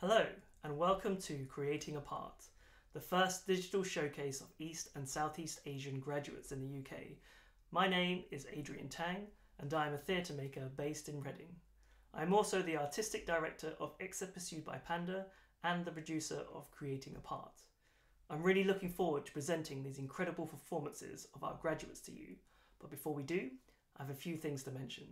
Hello, and welcome to Creating Apart, the first digital showcase of East and Southeast Asian graduates in the UK. My name is Adrian Tang, and I am a theatre maker based in Reading. I am also the artistic director of Exit Pursued by Panda and the producer of Creating Apart. I'm really looking forward to presenting these incredible performances of our graduates to you, but before we do, I have a few things to mention.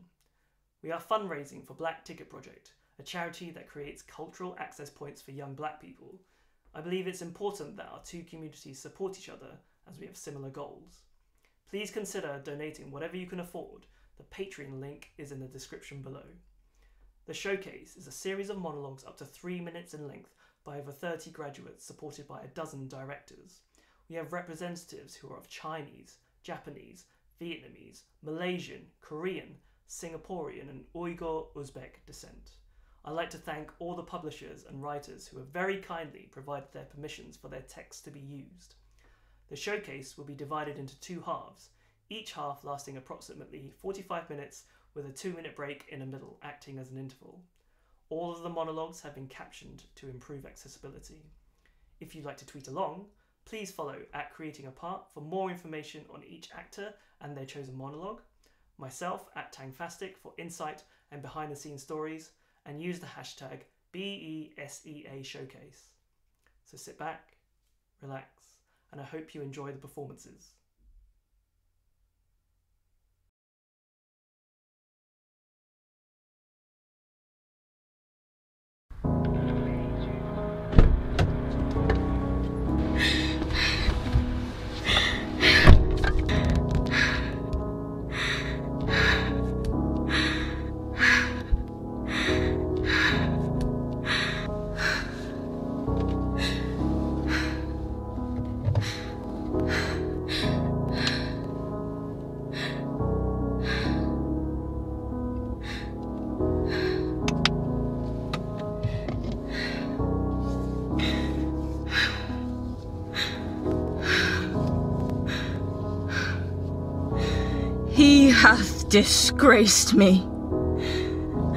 We are fundraising for Black Ticket Project, a charity that creates cultural access points for young black people. I believe it's important that our two communities support each other as we have similar goals. Please consider donating whatever you can afford. The Patreon link is in the description below. The showcase is a series of monologues up to three minutes in length by over 30 graduates supported by a dozen directors. We have representatives who are of Chinese, Japanese, Vietnamese, Malaysian, Korean, Singaporean, and Uyghur Uzbek descent. I'd like to thank all the publishers and writers who have very kindly provided their permissions for their texts to be used. The showcase will be divided into two halves, each half lasting approximately 45 minutes with a two minute break in the middle acting as an interval. All of the monologues have been captioned to improve accessibility. If you'd like to tweet along, please follow at Creating Apart for more information on each actor and their chosen monologue, myself at Tangfastic for insight and behind the scenes stories, and use the hashtag BESEA Showcase. So sit back, relax, and I hope you enjoy the performances. Disgraced me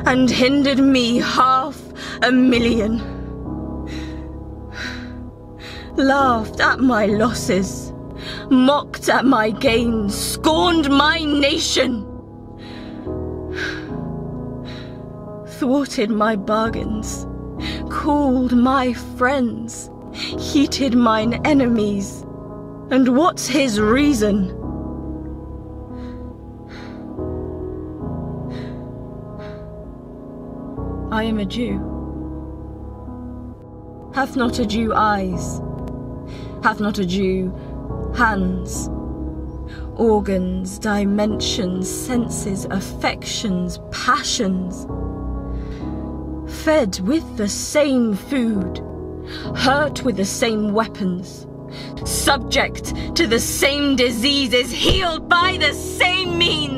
and hindered me half a million. Laughed at my losses, mocked at my gains, scorned my nation, thwarted my bargains, cooled my friends, heated mine enemies. And what's his reason? I am a Jew. Hath not a Jew eyes? Hath not a Jew hands? Organs, dimensions, senses, affections, passions? Fed with the same food, hurt with the same weapons, subject to the same diseases, healed by the same means.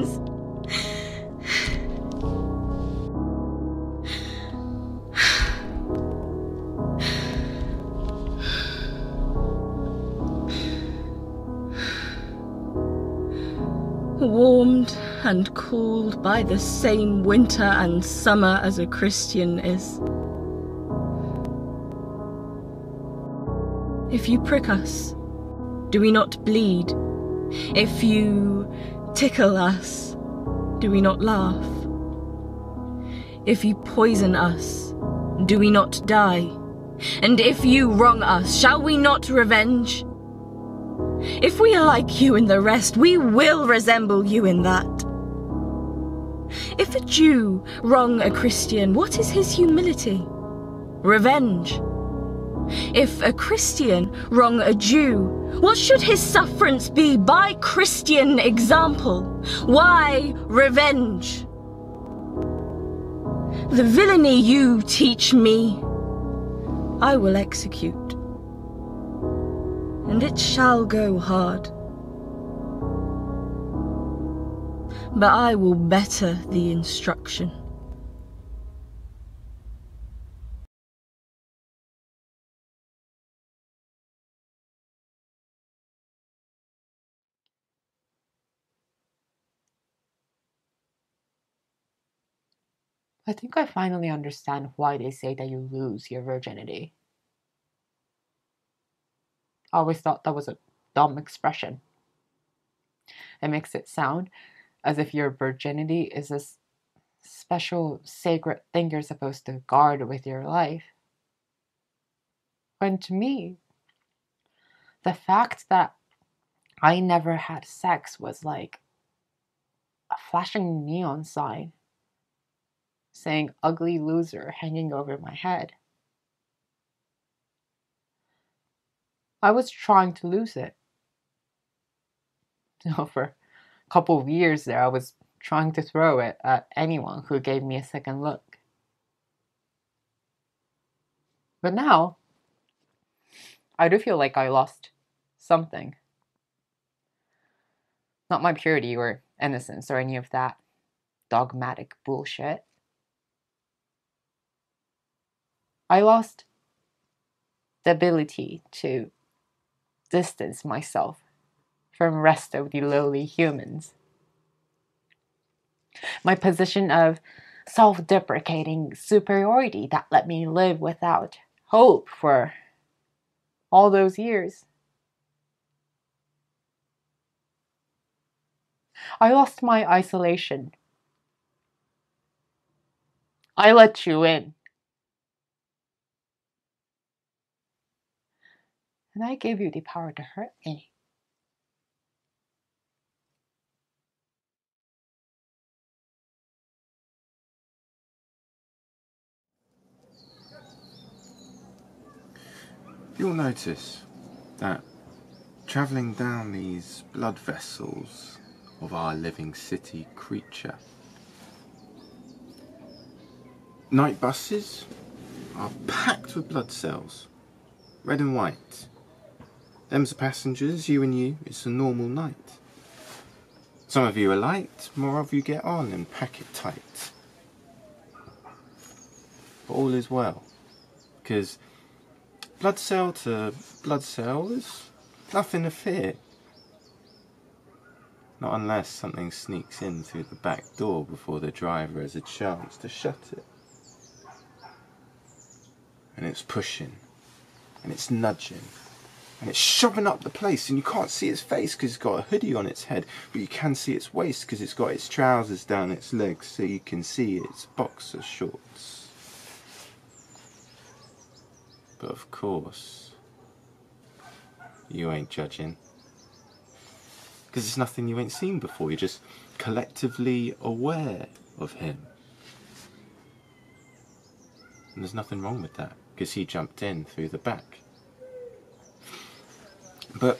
And cooled by the same winter and summer as a Christian is. If you prick us, do we not bleed? If you tickle us, do we not laugh? If you poison us, do we not die? And if you wrong us, shall we not revenge? If we are like you in the rest, we will resemble you in that. If a Jew wrong a Christian, what is his humility? Revenge. If a Christian wrong a Jew, what should his sufferance be by Christian example? Why revenge? The villainy you teach me, I will execute and it shall go hard. But I will better the instruction. I think I finally understand why they say that you lose your virginity. I always thought that was a dumb expression. It makes it sound as if your virginity is this special sacred thing you're supposed to guard with your life. When to me, the fact that I never had sex was like a flashing neon sign saying ugly loser hanging over my head. I was trying to lose it. A couple of years there, I was trying to throw it at anyone who gave me a second look. But now, I do feel like I lost something. Not my purity or innocence or any of that dogmatic bullshit. I lost the ability to distance myself from rest of the lowly humans. My position of self deprecating superiority that let me live without hope for all those years. I lost my isolation. I let you in. And I gave you the power to hurt me. You'll notice that travelling down these blood vessels of our living city creature, night buses are packed with blood cells, red and white. Them's the passengers, you and you, it's a normal night. Some of you are light, more of you get on and pack it tight. But all is well, because blood cell to blood cell is nothing to fear. Not unless something sneaks in through the back door before the driver has a chance to shut it. And it's pushing, and it's nudging, and it's shoving up the place, and you can't see its face because it's got a hoodie on its head, but you can see its waist because it's got its trousers down its legs, so you can see its boxer shorts. But of course, you ain't judging. Because it's nothing you ain't seen before, you're just collectively aware of him. And there's nothing wrong with that, because he jumped in through the back. But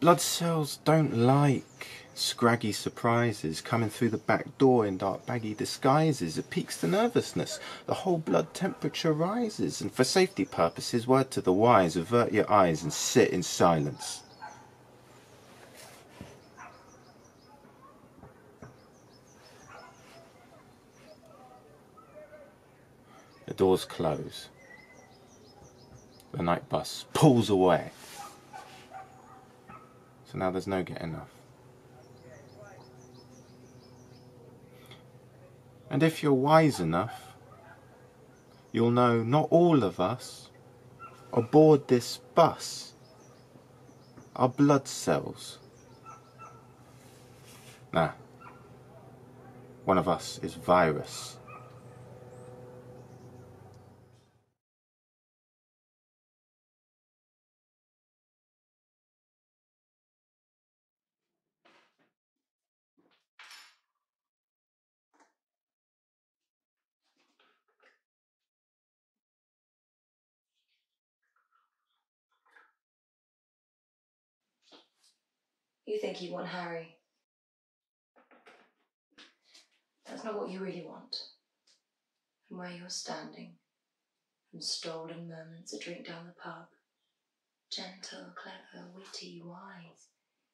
blood cells don't like scraggy surprises coming through the back door in dark baggy disguises. It piques the nervousness. The whole blood temperature rises, and for safety purposes, word to the wise, avert your eyes and sit in silence. The doors close. The night bus pulls away. So now there's no getting enough. And if you're wise enough, you'll know not all of us aboard this bus are blood cells. Nah. One of us is virus. You think you want Harry. That's not what you really want. From where you're standing, from stolen moments a drink down the pub. Gentle, clever, witty, wise.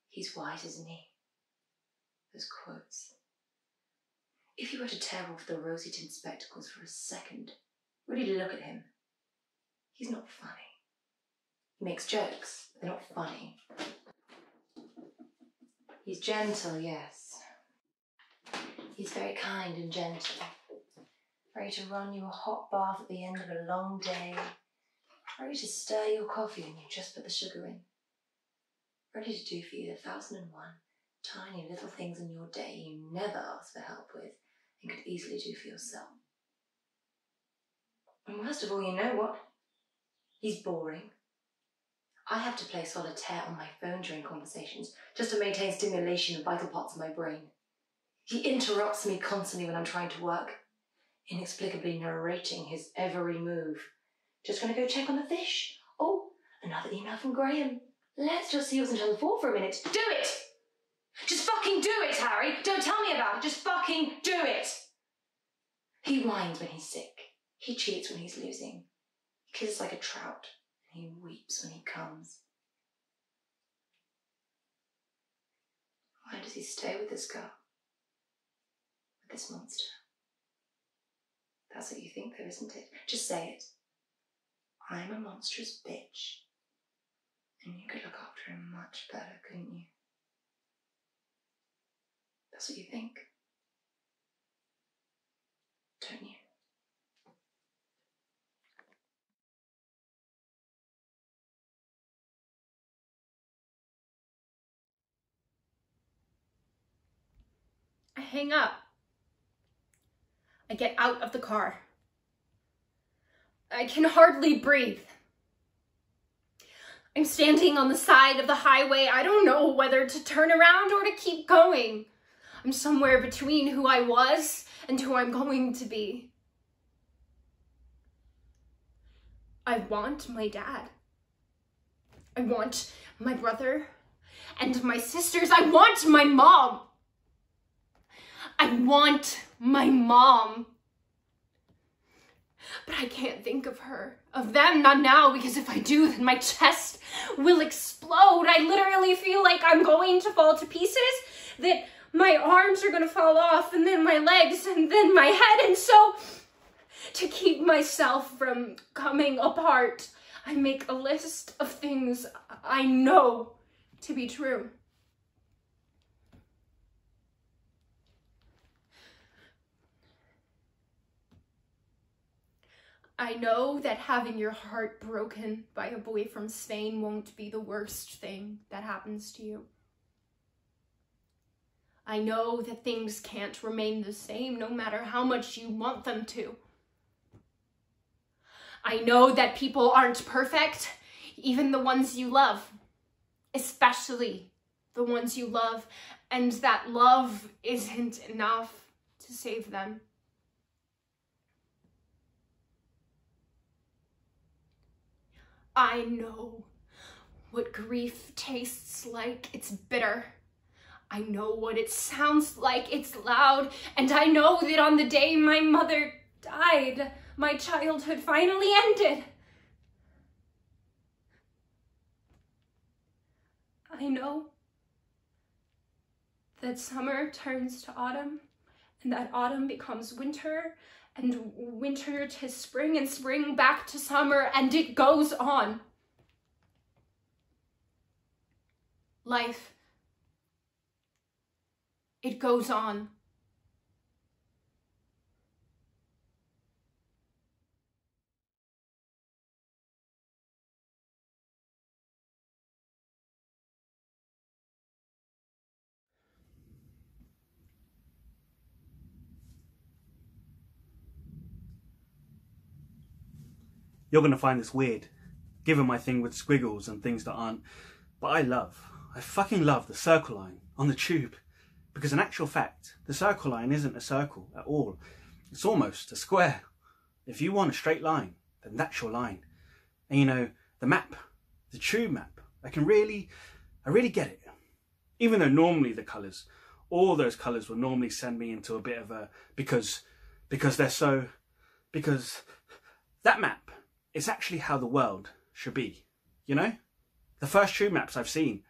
He's wise, isn't he? Those quotes. If you were to tear off the rosy tinted spectacles for a second, really look at him, he's not funny. He makes jokes, they're not funny. He's gentle, yes. He's very kind and gentle. ready to run you a hot bath at the end of a long day, ready to stir your coffee when you just put the sugar in, ready to do for you the thousand and one tiny little things in your day you never asked for help with and could easily do for yourself. And worst of all, you know what? He's boring. I have to play solitaire on my phone during conversations just to maintain stimulation of vital parts of my brain. He interrupts me constantly when I'm trying to work, inexplicably narrating his every move. Just gonna go check on the fish. Oh, another email from Graham. Let's just see what's until four for a minute. Do it! Just fucking do it, Harry! Don't tell me about it, just fucking do it! He whines when he's sick. He cheats when he's losing. He kisses like a trout, and he weeps when he comes. Why does he stay with this girl? With this monster? That's what you think, though, isn't it? Just say it. I'm a monstrous bitch. And you could look after him much better, couldn't you? That's what you think. Don't you? I hang up. I get out of the car. I can hardly breathe. I'm standing on the side of the highway. I don't know whether to turn around or to keep going. I'm somewhere between who I was and who I'm going to be. I want my dad. I want my brother and my sisters. I want my mom. I want my mom. But I can't think of her, of them, not now, because if I do, then my chest will explode. I literally feel like I'm going to fall to pieces, that my arms are going to fall off, and then my legs, and then my head. And so, to keep myself from coming apart, I make a list of things I know to be true. I know that having your heart broken by a boy from Spain won't be the worst thing that happens to you. I know that things can't remain the same no matter how much you want them to. I know that people aren't perfect, even the ones you love, especially the ones you love, and that love isn't enough to save them. I know what grief tastes like. It's bitter. I know what it sounds like. It's loud. And I know that on the day my mother died, my childhood finally ended. I know that summer turns to autumn and that autumn becomes winter and winter to spring and spring back to summer and it goes on. Life, it goes on. You're going to find this weird, given my thing with squiggles and things that aren't. But I love, I fucking love the circle line on the tube. Because in actual fact, the circle line isn't a circle at all. It's almost a square. If you want a straight line, then that's your line. And you know, the map, the tube map, I can really, I really get it. Even though normally the colours, all those colours will normally send me into a bit of a, because, because they're so, because that map it's actually how the world should be. You know? The first true maps I've seen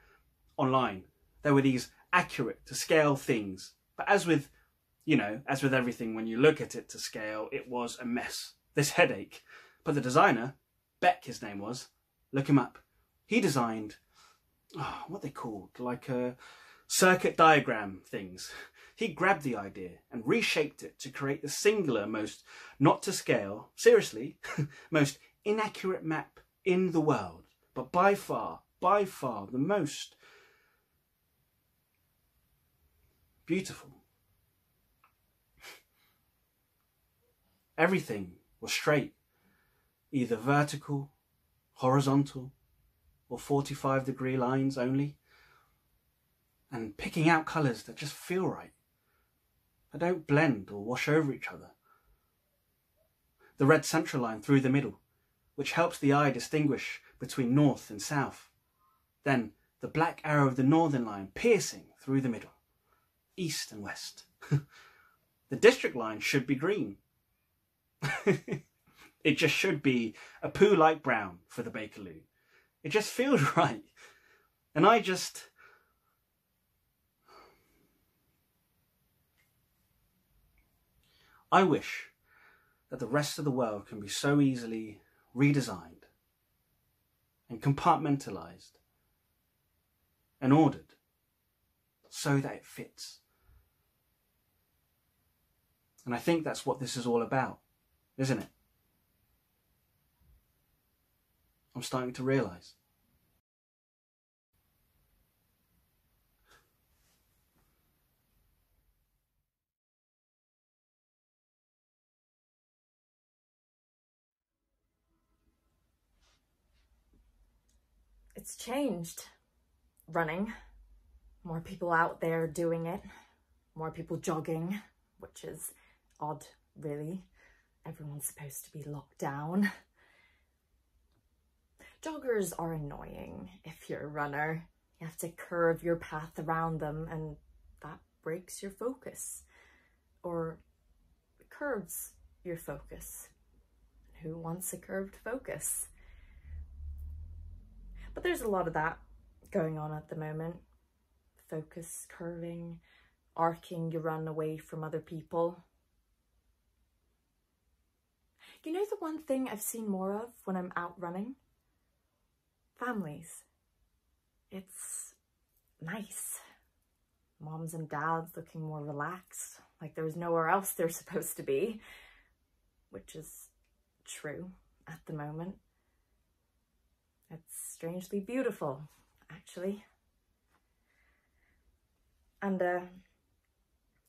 online, there were these accurate to scale things. But as with, you know, as with everything, when you look at it to scale, it was a mess. This headache. But the designer, Beck his name was, look him up. He designed, oh, what they called, like a circuit diagram things. He grabbed the idea and reshaped it to create the singular, most not to scale, seriously, most inaccurate map in the world, but by far, by far the most beautiful. Everything was straight, either vertical, horizontal, or 45 degree lines only, and picking out colours that just feel right. They don't blend or wash over each other. The red central line through the middle, which helps the eye distinguish between north and south. Then the black arrow of the northern line piercing through the middle, east and west. the district line should be green. it just should be a poo like brown for the Bakerloo. It just feels right. And I just. I wish that the rest of the world can be so easily redesigned and compartmentalized and ordered so that it fits. And I think that's what this is all about, isn't it? I'm starting to realize. It's changed. Running. More people out there doing it. More people jogging, which is odd, really. Everyone's supposed to be locked down. Joggers are annoying if you're a runner. You have to curve your path around them and that breaks your focus or curves your focus. Who wants a curved focus? But there's a lot of that going on at the moment. Focus curving, arcing, you run away from other people. You know the one thing I've seen more of when I'm out running? families. It's nice. Moms and dads looking more relaxed, like there's nowhere else they're supposed to be, which is true at the moment. It's strangely beautiful, actually. And uh,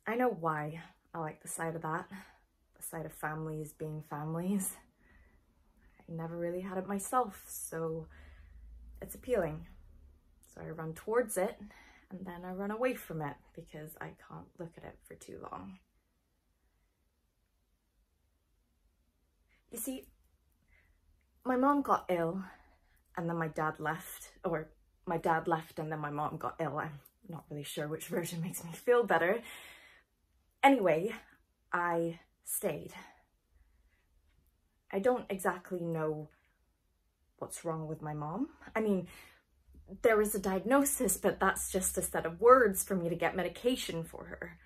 I know why I like the sight of that, the sight of families being families. I never really had it myself, so it's appealing. So I run towards it and then I run away from it because I can't look at it for too long. You see, my mom got ill and then my dad left, or my dad left and then my mom got ill. I'm not really sure which version makes me feel better. Anyway, I stayed. I don't exactly know what's wrong with my mom. I mean, there is a diagnosis, but that's just a set of words for me to get medication for her.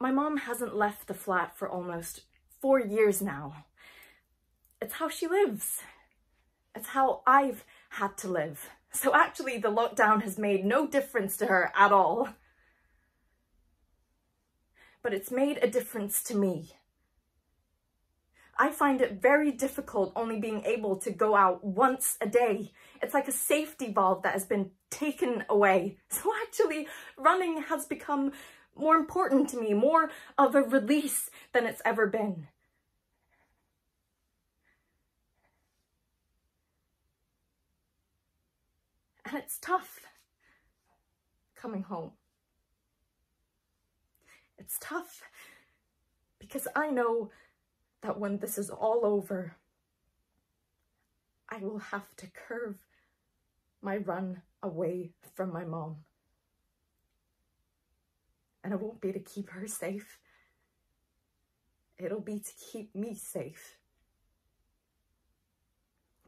My mom hasn't left the flat for almost four years now. It's how she lives. It's how I've had to live. So actually the lockdown has made no difference to her at all. But it's made a difference to me. I find it very difficult only being able to go out once a day. It's like a safety valve that has been taken away. So actually running has become more important to me, more of a release than it's ever been. And it's tough coming home. It's tough because I know that when this is all over, I will have to curve my run away from my mom. And it won't be to keep her safe. It'll be to keep me safe.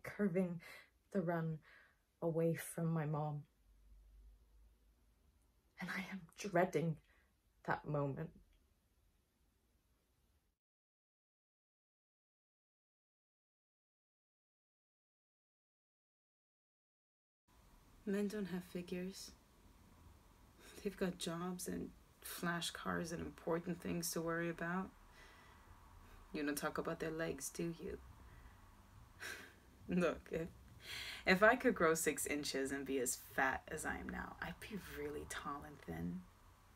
Curving the run away from my mom. And I am dreading that moment. Men don't have figures. They've got jobs and flash cars and important things to worry about. You don't talk about their legs, do you? Look, if, if I could grow six inches and be as fat as I am now, I'd be really tall and thin.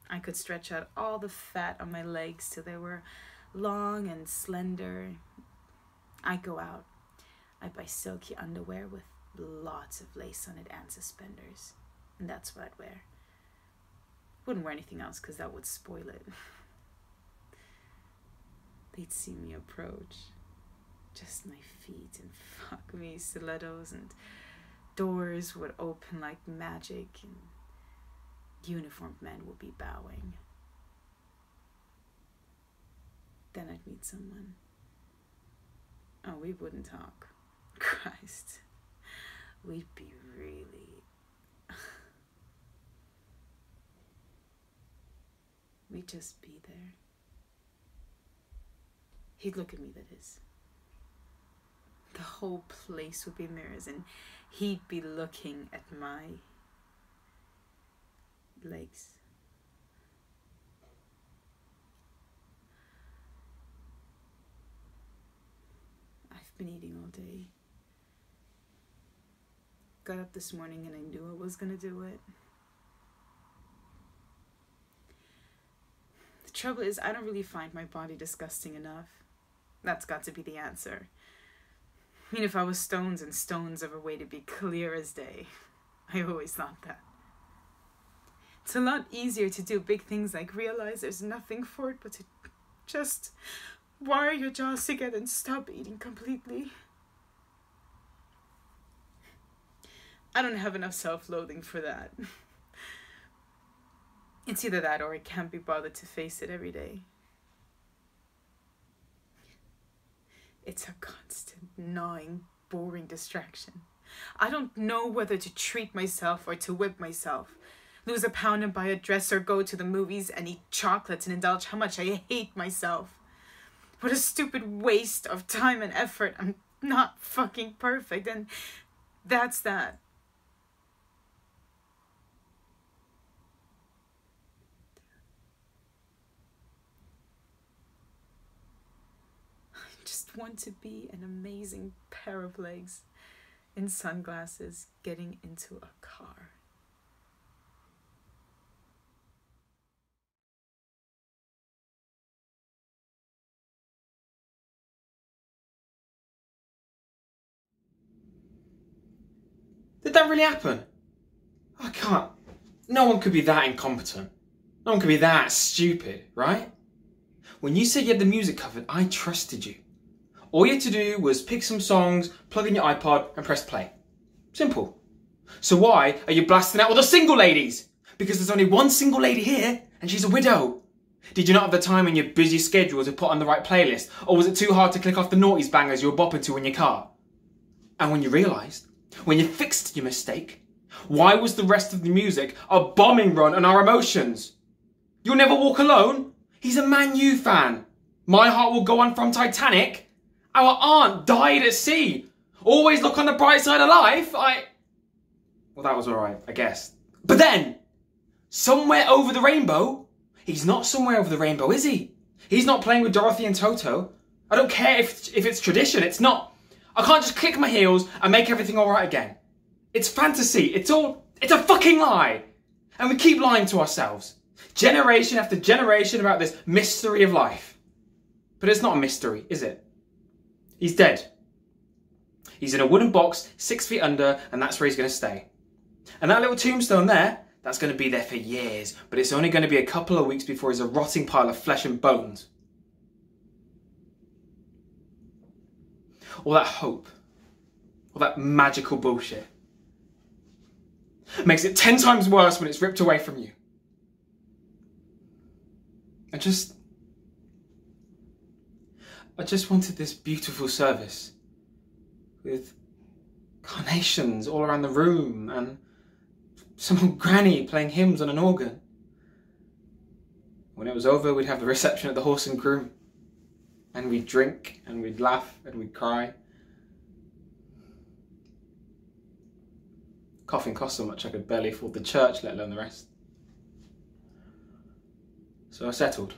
I could stretch out all the fat on my legs till they were long and slender. I'd go out. I'd buy silky underwear with lots of lace on it and suspenders. And that's what I'd wear. Wouldn't wear anything else because that would spoil it. They'd see me approach. Just my feet and fuck me, stilettos and doors would open like magic and uniformed men would be bowing. Then I'd meet someone. Oh, we wouldn't talk. Christ. We'd be really. We'd just be there. He'd look at me, that is. The whole place would be mirrors, and he'd be looking at my legs. I've been eating all day. Got up this morning and I knew I was gonna do it. The trouble is, I don't really find my body disgusting enough. That's got to be the answer. I mean, if I was stones and stones of a way to be clear as day, I always thought that. It's a lot easier to do big things like realize there's nothing for it but to just wire your jaws together and stop eating completely. I don't have enough self loathing for that. It's either that or I can't be bothered to face it every day. It's a constant, gnawing, boring distraction. I don't know whether to treat myself or to whip myself. Lose a pound and buy a dress or go to the movies and eat chocolates and indulge how much I hate myself. What a stupid waste of time and effort. I'm not fucking perfect, and that's that. I just want to be an amazing pair of legs in sunglasses getting into a car. Did that really happen? I can't. No one could be that incompetent. No one could be that stupid, right? When you said you had the music covered, I trusted you. All you had to do was pick some songs, plug in your iPod, and press play. Simple. So why are you blasting out all the single ladies? Because there's only one single lady here, and she's a widow. Did you not have the time in your busy schedule to put on the right playlist? Or was it too hard to click off the naughties bangers you were bopping to in your car? And when you realised, when you fixed your mistake, why was the rest of the music a bombing run on our emotions? You'll never walk alone? He's a Man U fan. My heart will go on from Titanic. Our aunt died at sea. Always look on the bright side of life. I. Well, that was alright, I guess. But then, somewhere over the rainbow, he's not somewhere over the rainbow, is he? He's not playing with Dorothy and Toto. I don't care if, if it's tradition, it's not. I can't just click my heels and make everything alright again. It's fantasy. It's all. It's a fucking lie. And we keep lying to ourselves. Generation after generation about this mystery of life. But it's not a mystery, is it? He's dead. He's in a wooden box, six feet under, and that's where he's going to stay. And that little tombstone there, that's going to be there for years, but it's only going to be a couple of weeks before he's a rotting pile of flesh and bones. All that hope, all that magical bullshit, makes it ten times worse when it's ripped away from you. I just. I just wanted this beautiful service with carnations all around the room and some granny playing hymns on an organ. When it was over, we'd have the reception at the Horse and Groom. And we'd drink and we'd laugh and we'd cry. Coffin cost so much I could barely afford the church, let alone the rest. So I settled.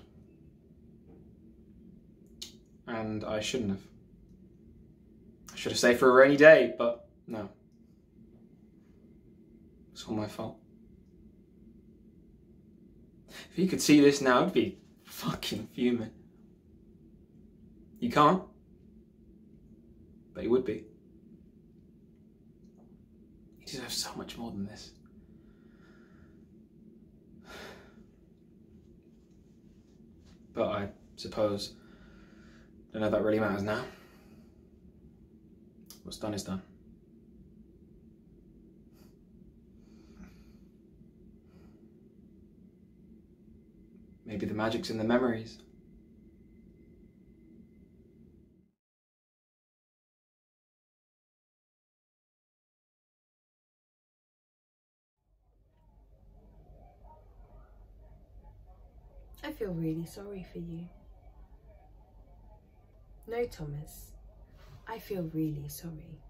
And I shouldn't have. I should have saved for a rainy day, but no. It's all my fault. If you could see this now, I'd be fucking fuming. You can't. But you would be. You deserve so much more than this. But I suppose none of that really matters now. What's done is done. Maybe the magic's in the memories. I feel really sorry for you. No, Thomas. I feel really sorry.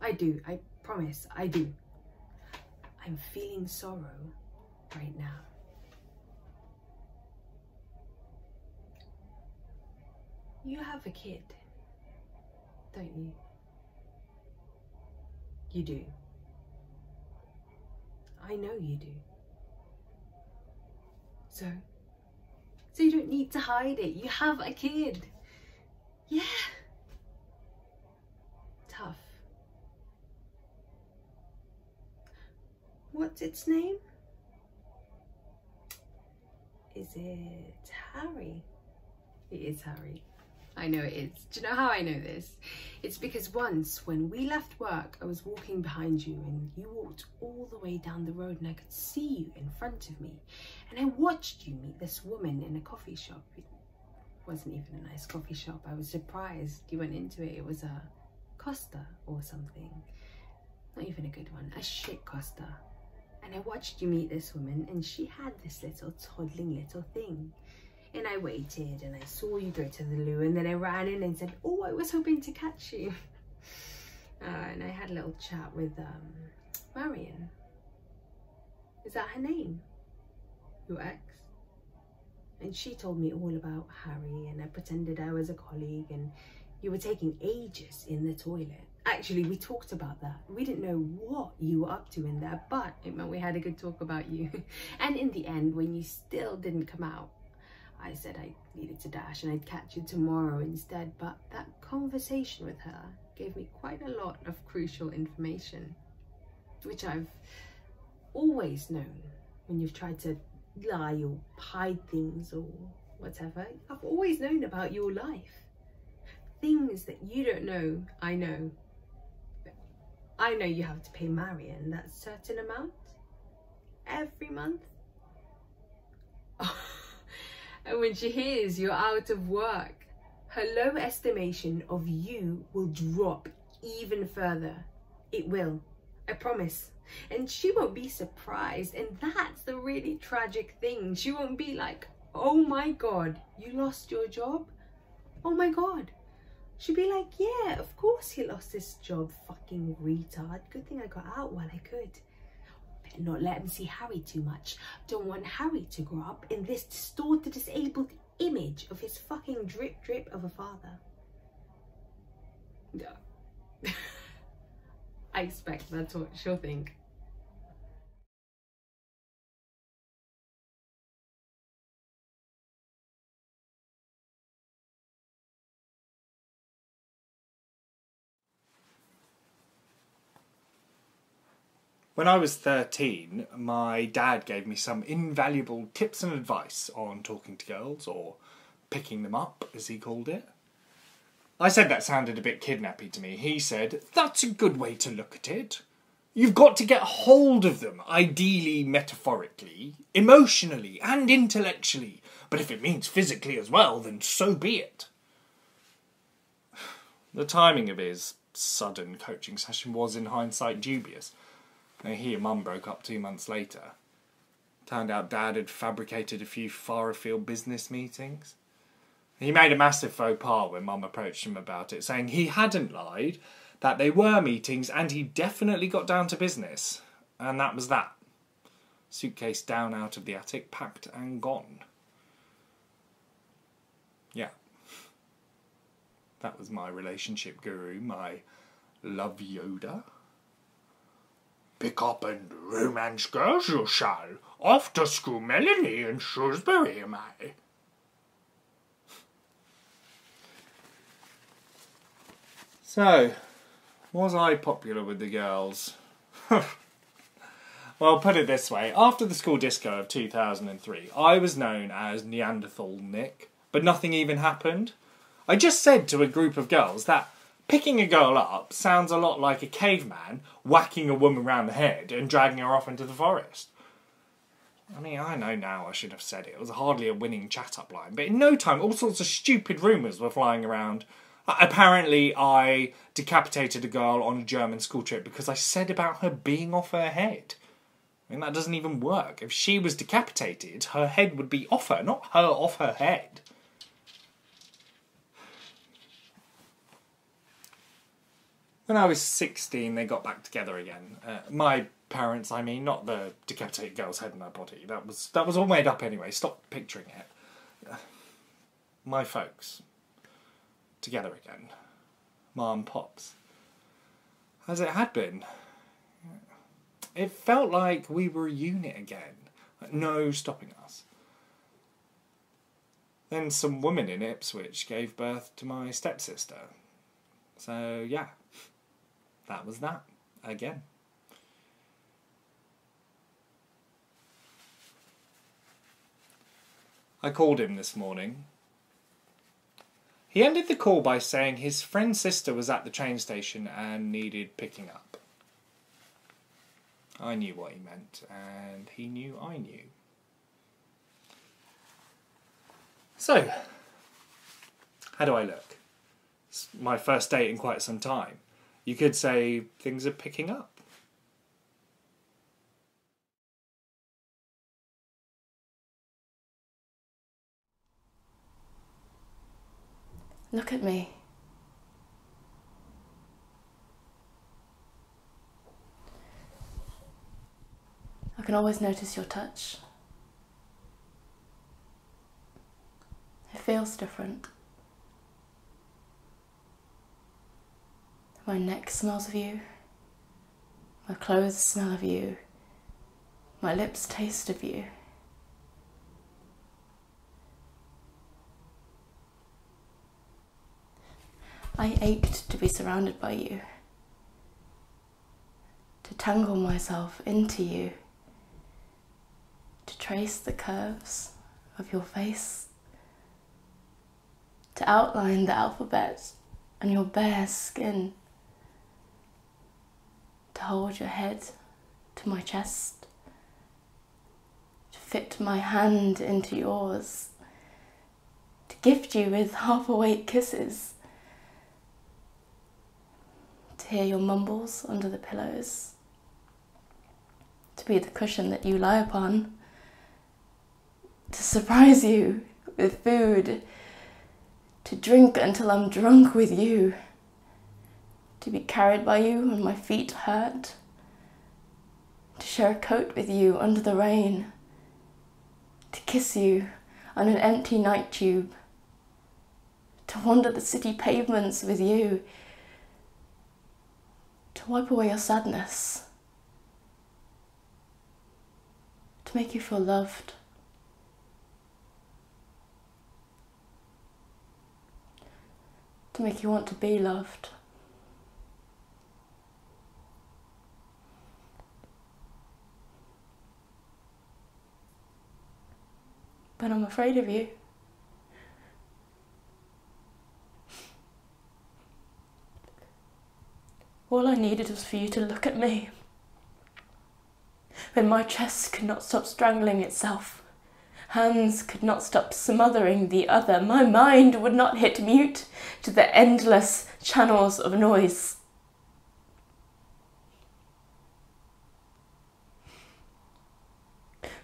I do, I promise, I do. I'm feeling sorrow right now. You have a kid, don't you? You do. I know you do. So, so you don't need to hide it. You have a kid. Yeah. Tough. What's its name? Is it Harry? It is Harry. I know it is. Do you know how I know this? It's because once when we left work, I was walking behind you and you walked all the way down the road and I could see you in front of me. And I watched you meet this woman in a coffee shop. Wasn't even a nice coffee shop. I was surprised you went into it. It was a Costa or something. Not even a good one, a shit Costa. And I watched you meet this woman and she had this little toddling little thing. And I waited and I saw you go to the loo and then I ran in and said, oh, I was hoping to catch you. Uh, and I had a little chat with um, Marion. Is that her name? Your ex? And she told me all about Harry and I pretended I was a colleague and you were taking ages in the toilet. Actually, we talked about that. We didn't know what you were up to in there, but it meant we had a good talk about you. and in the end, when you still didn't come out, I said I needed to dash and I'd catch you tomorrow instead, but that conversation with her gave me quite a lot of crucial information, which I've always known when you've tried to lie or hide things or whatever. I've always known about your life. Things that you don't know, I know. I know you have to pay Marion that certain amount every month. and when she hears you're out of work, her low estimation of you will drop even further. It will, I promise. And she won't be surprised. And that's the really tragic thing. She won't be like, oh my God, you lost your job? Oh my God. She'd be like, yeah, of course he lost his job, fucking retard. Good thing I got out while I could. Not let him see Harry too much. Don't want Harry to grow up in this distorted, disabled image of his fucking drip drip of a father. Yeah. I expect that's what she'll think. When I was 13, my dad gave me some invaluable tips and advice on talking to girls, or picking them up, as he called it. I said that sounded a bit kidnappy to me. He said, That's a good way to look at it. You've got to get hold of them, ideally metaphorically, emotionally, and intellectually. But if it means physically as well, then so be it. The timing of his sudden coaching session was, in hindsight, dubious. And he and Mum broke up two months later. Turned out Dad had fabricated a few far afield business meetings. He made a massive faux pas when Mum approached him about it, saying he hadn't lied, that they were meetings, and he definitely got down to business. And that was that. Suitcase down out of the attic, packed and gone. Yeah. That was my relationship guru, my love Yoda. Pick up and romance girls you shall. off to school Melanie and Shrewsbury am I. So, was I popular with the girls? well, put it this way. After the school disco of 2003, I was known as Neanderthal Nick, but nothing even happened. I just said to a group of girls that picking a girl up sounds a lot like a caveman whacking a woman round the head and dragging her off into the forest. I mean, I know now I should have said it. It was hardly a winning chat up line, but in no time, all sorts of stupid rumours were flying around. Uh, apparently, I decapitated a girl on a German school trip because I said about her being off her head. I mean, that doesn't even work. If she was decapitated, her head would be off her, not her off her head. When I was 16, they got back together again. Uh, my parents, I mean, not the decapitated girl's head in her body. That was that was all made up anyway. Stop picturing it. My folks together again. Mom, pops. As it had been. It felt like we were a unit again. No stopping us. Then some woman in Ipswich gave birth to my stepsister. So, yeah, that was that again. I called him this morning. He ended the call by saying his friend's sister was at the train station and needed picking up. I knew what he meant, and he knew I knew. So, how do I look? It's my first date in quite some time. You could say things are picking up. Look at me. I can always notice your touch. It feels different. My neck smells of you. My clothes smell of you. My lips taste of you. I ached to be surrounded by you, to tangle myself into you, to trace the curves of your face, to outline the alphabet on your bare skin, to hold your head to my chest, to fit my hand into yours, to gift you with half awake kisses to hear your mumbles under the pillows, to be the cushion that you lie upon, to surprise you with food, to drink until I'm drunk with you, to be carried by you when my feet hurt, to share a coat with you under the rain, to kiss you on an empty night tube, to wander the city pavements with you to wipe away your sadness, to make you feel loved. To make you want to be loved. But I'm afraid of you. All I needed was for you to look at me. When my chest could not stop strangling itself, hands could not stop smothering the other, my mind would not hit mute to the endless channels of noise.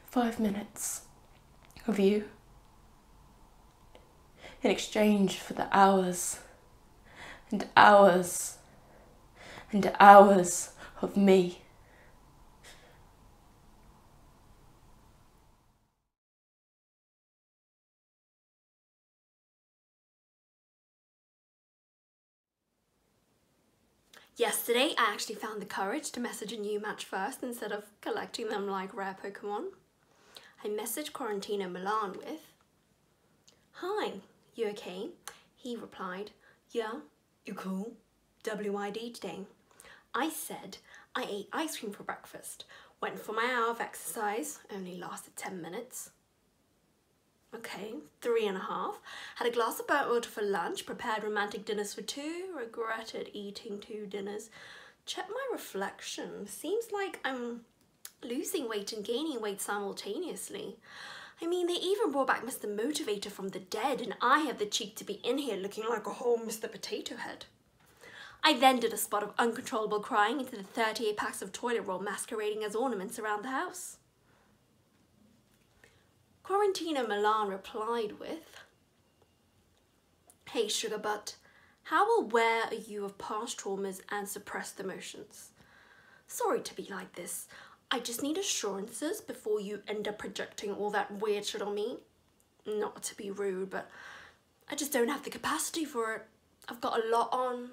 Five minutes of you in exchange for the hours and hours and hours of me. Yesterday, I actually found the courage to message a new match first instead of collecting them like rare Pokemon. I messaged Quarantino Milan with, Hi, you okay? He replied, Yeah, you cool? WID today. I said, I ate ice cream for breakfast, went for my hour of exercise, only lasted 10 minutes. Okay, three and a half. Had a glass of burnt water for lunch, prepared romantic dinners for two, regretted eating two dinners. Check my reflection. Seems like I'm losing weight and gaining weight simultaneously. I mean, they even brought back Mr. Motivator from the dead, and I have the cheek to be in here looking like a whole Mr. Potato Head. I then did a spot of uncontrollable crying into the 38 packs of toilet roll masquerading as ornaments around the house. Quarantino Milan replied with, Hey Sugar Butt, how aware are you of past traumas and suppressed emotions? Sorry to be like this. I just need assurances before you end up projecting all that weird shit on me. Not to be rude, but I just don't have the capacity for it. I've got a lot on.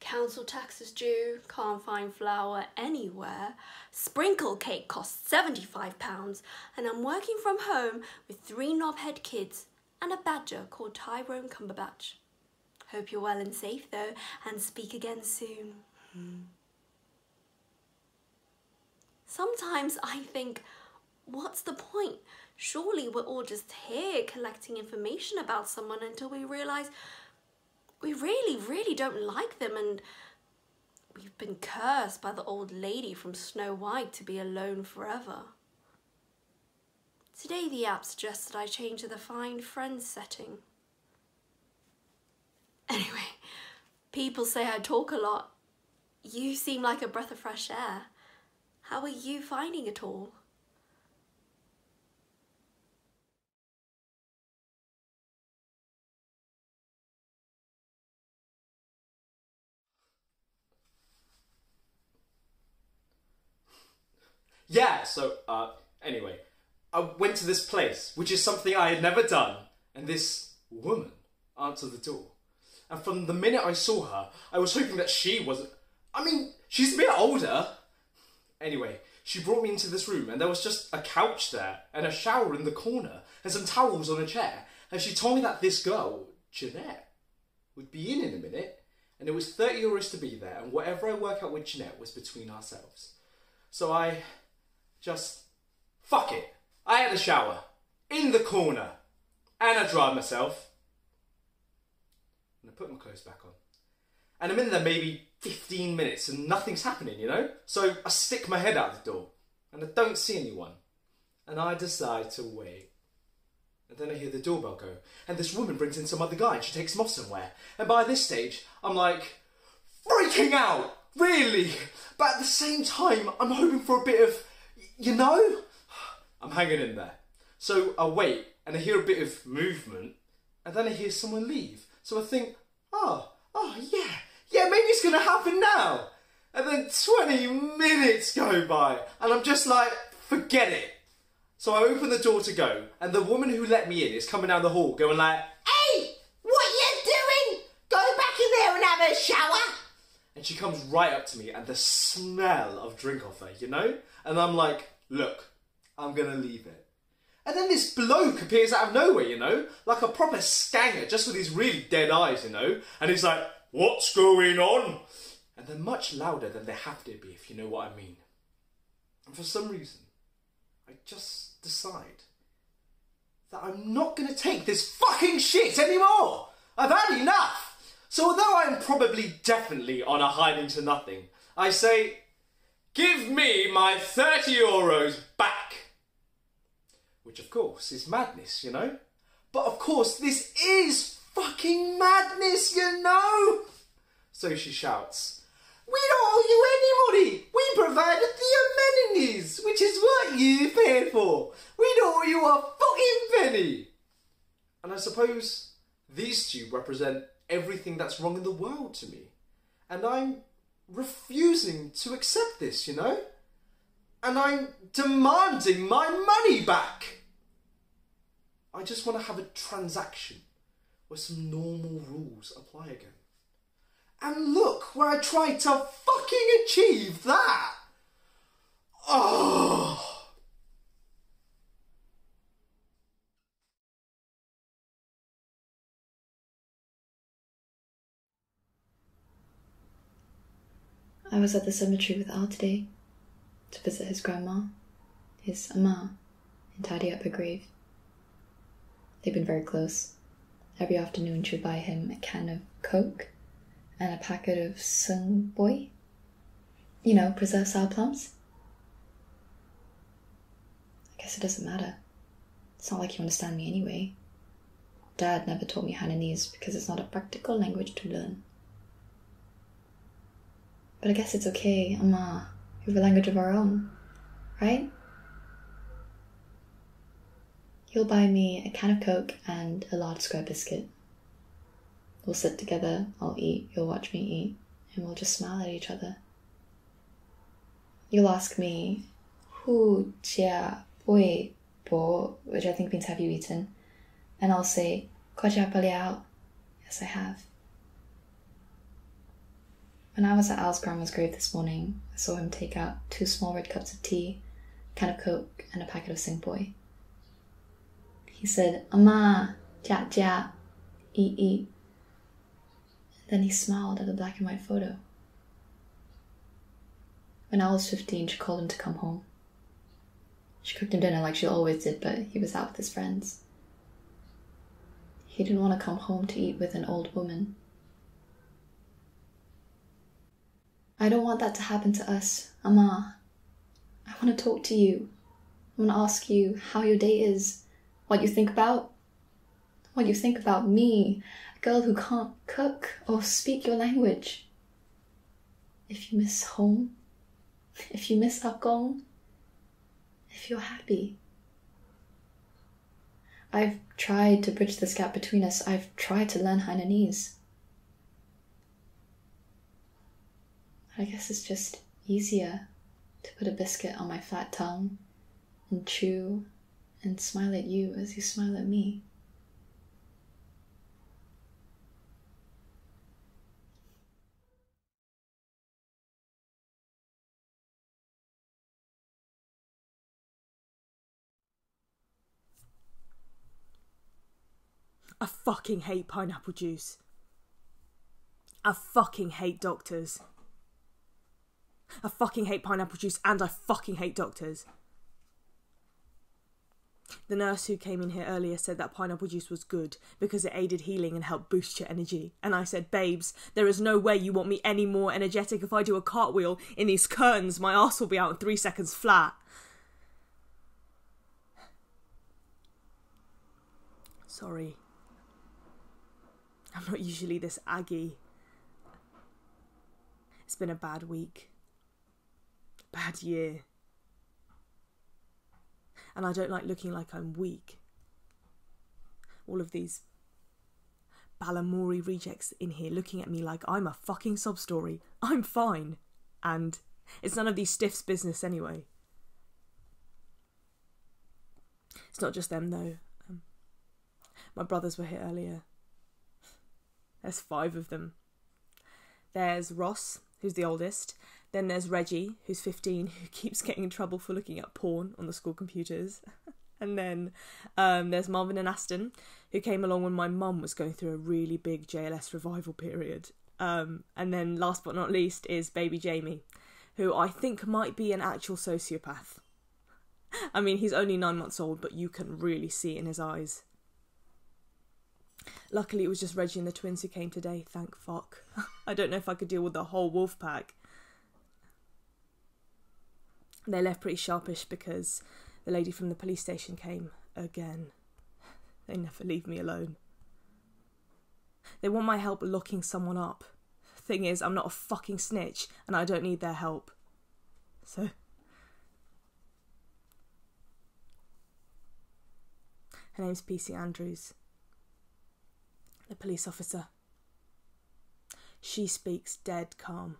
Council tax is due, can't find flour anywhere. Sprinkle cake costs £75, and I'm working from home with three knobhead kids and a badger called Tyrone Cumberbatch. Hope you're well and safe though, and speak again soon. Hmm. Sometimes I think, what's the point? Surely we're all just here collecting information about someone until we realise we really, really don't like them and we've been cursed by the old lady from Snow White to be alone forever. Today the app suggests that I change to the find friends setting. Anyway, people say I talk a lot. You seem like a breath of fresh air. How are you finding it all? Yeah, so, uh, anyway, I went to this place, which is something I had never done, and this woman answered the door. And from the minute I saw her, I was hoping that she was. I mean, she's a bit older. Anyway, she brought me into this room, and there was just a couch there, and a shower in the corner, and some towels on a chair. And she told me that this girl, Jeanette, would be in in a minute, and it was 30 euros to be there, and whatever I work out with Jeanette was between ourselves. So I just fuck it. I had a shower in the corner and I dried myself and I put my clothes back on. And I'm in there maybe 15 minutes and nothing's happening, you know? So I stick my head out the door and I don't see anyone. And I decide to wait. And then I hear the doorbell go, and this woman brings in some other guy and she takes him off somewhere. And by this stage, I'm like, freaking out! Really! But at the same time, I'm hoping for a bit of you know, I'm hanging in there. So I wait and I hear a bit of movement and then I hear someone leave. So I think, oh, oh yeah, yeah, maybe it's going to happen now. And then 20 minutes go by and I'm just like, forget it. So I open the door to go and the woman who let me in is coming down the hall going like, Hey, what you doing? Go back in there and have a shower. And she comes right up to me and the smell of drink off her, you know? And I'm like, look, I'm gonna leave it. And then this bloke appears out of nowhere, you know, like a proper scanger, just with his really dead eyes, you know, and he's like, What's going on? And they're much louder than they have to be, if you know what I mean. And for some reason, I just decide that I'm not gonna take this fucking shit anymore! I've had enough! So although I'm probably definitely on a hiding to nothing, I say, Give me my 30 euros back! Which, of course, is madness, you know? But of course, this is fucking madness, you know? So she shouts, We don't owe you any money! We provided the amenities, which is what you paid for! We don't owe you a fucking penny! And I suppose these two represent everything that's wrong in the world to me. And I'm refusing to accept this, you know? And I'm demanding my money back. I just want to have a transaction where some normal rules apply again. And look where I tried to fucking achieve that! Oh! I was at the cemetery with Al today to visit his grandma, his ama, and tidy up her grave. They've been very close. Every afternoon she would buy him a can of Coke and a packet of Sung Boy. You know, preserved sour plums. I guess it doesn't matter. It's not like you understand me anyway. Dad never taught me Hainanese because it's not a practical language to learn. But I guess it's okay, Amma. We have a language of our own, right? He'll buy me a can of Coke and a large square biscuit. We'll sit together, I'll eat, you'll watch me eat, and we'll just smile at each other. You'll ask me, Hu jia bui bo, which I think means have you eaten? And I'll say, Ko jia liao. Yes, I have. When I was at Al's grandma's grave this morning, I saw him take out two small red cups of tea, a can of Coke, and a packet of Sing Boy. He said, Amma, jia jia, eat eat. Then he smiled at the black and white photo. When I was 15, she called him to come home. She cooked him dinner like she always did, but he was out with his friends. He didn't want to come home to eat with an old woman. I don't want that to happen to us, Ama. I want to talk to you. I want to ask you how your day is, what you think about, what you think about me, a girl who can't cook or speak your language. If you miss home, if you miss Akong, if you're happy. I've tried to bridge this gap between us. I've tried to learn Hainanese. I guess it's just easier to put a biscuit on my flat tongue and chew and smile at you as you smile at me. I fucking hate pineapple juice. I fucking hate doctors. I fucking hate pineapple juice and I fucking hate doctors. The nurse who came in here earlier said that pineapple juice was good because it aided healing and helped boost your energy. And I said, Babes, there is no way you want me any more energetic. If I do a cartwheel in these curtains, my ass will be out in three seconds flat. Sorry. I'm not usually this aggy. It's been a bad week. Bad year. And I don't like looking like I'm weak. All of these Balamory rejects in here looking at me like I'm a fucking sob story. I'm fine. And it's none of these stiffs' business anyway. It's not just them though. Um, my brothers were here earlier. There's five of them. There's Ross, who's the oldest. Then there's Reggie, who's 15, who keeps getting in trouble for looking at porn on the school computers. and then um, there's Marvin and Aston, who came along when my mum was going through a really big JLS revival period. Um, and then last but not least is baby Jamie, who I think might be an actual sociopath. I mean, he's only nine months old, but you can really see it in his eyes. Luckily, it was just Reggie and the twins who came today, thank fuck. I don't know if I could deal with the whole wolf pack. They left pretty sharpish because the lady from the police station came again. They never leave me alone. They want my help locking someone up. Thing is, I'm not a fucking snitch and I don't need their help. So. Her name's PC Andrews the police officer. She speaks dead calm.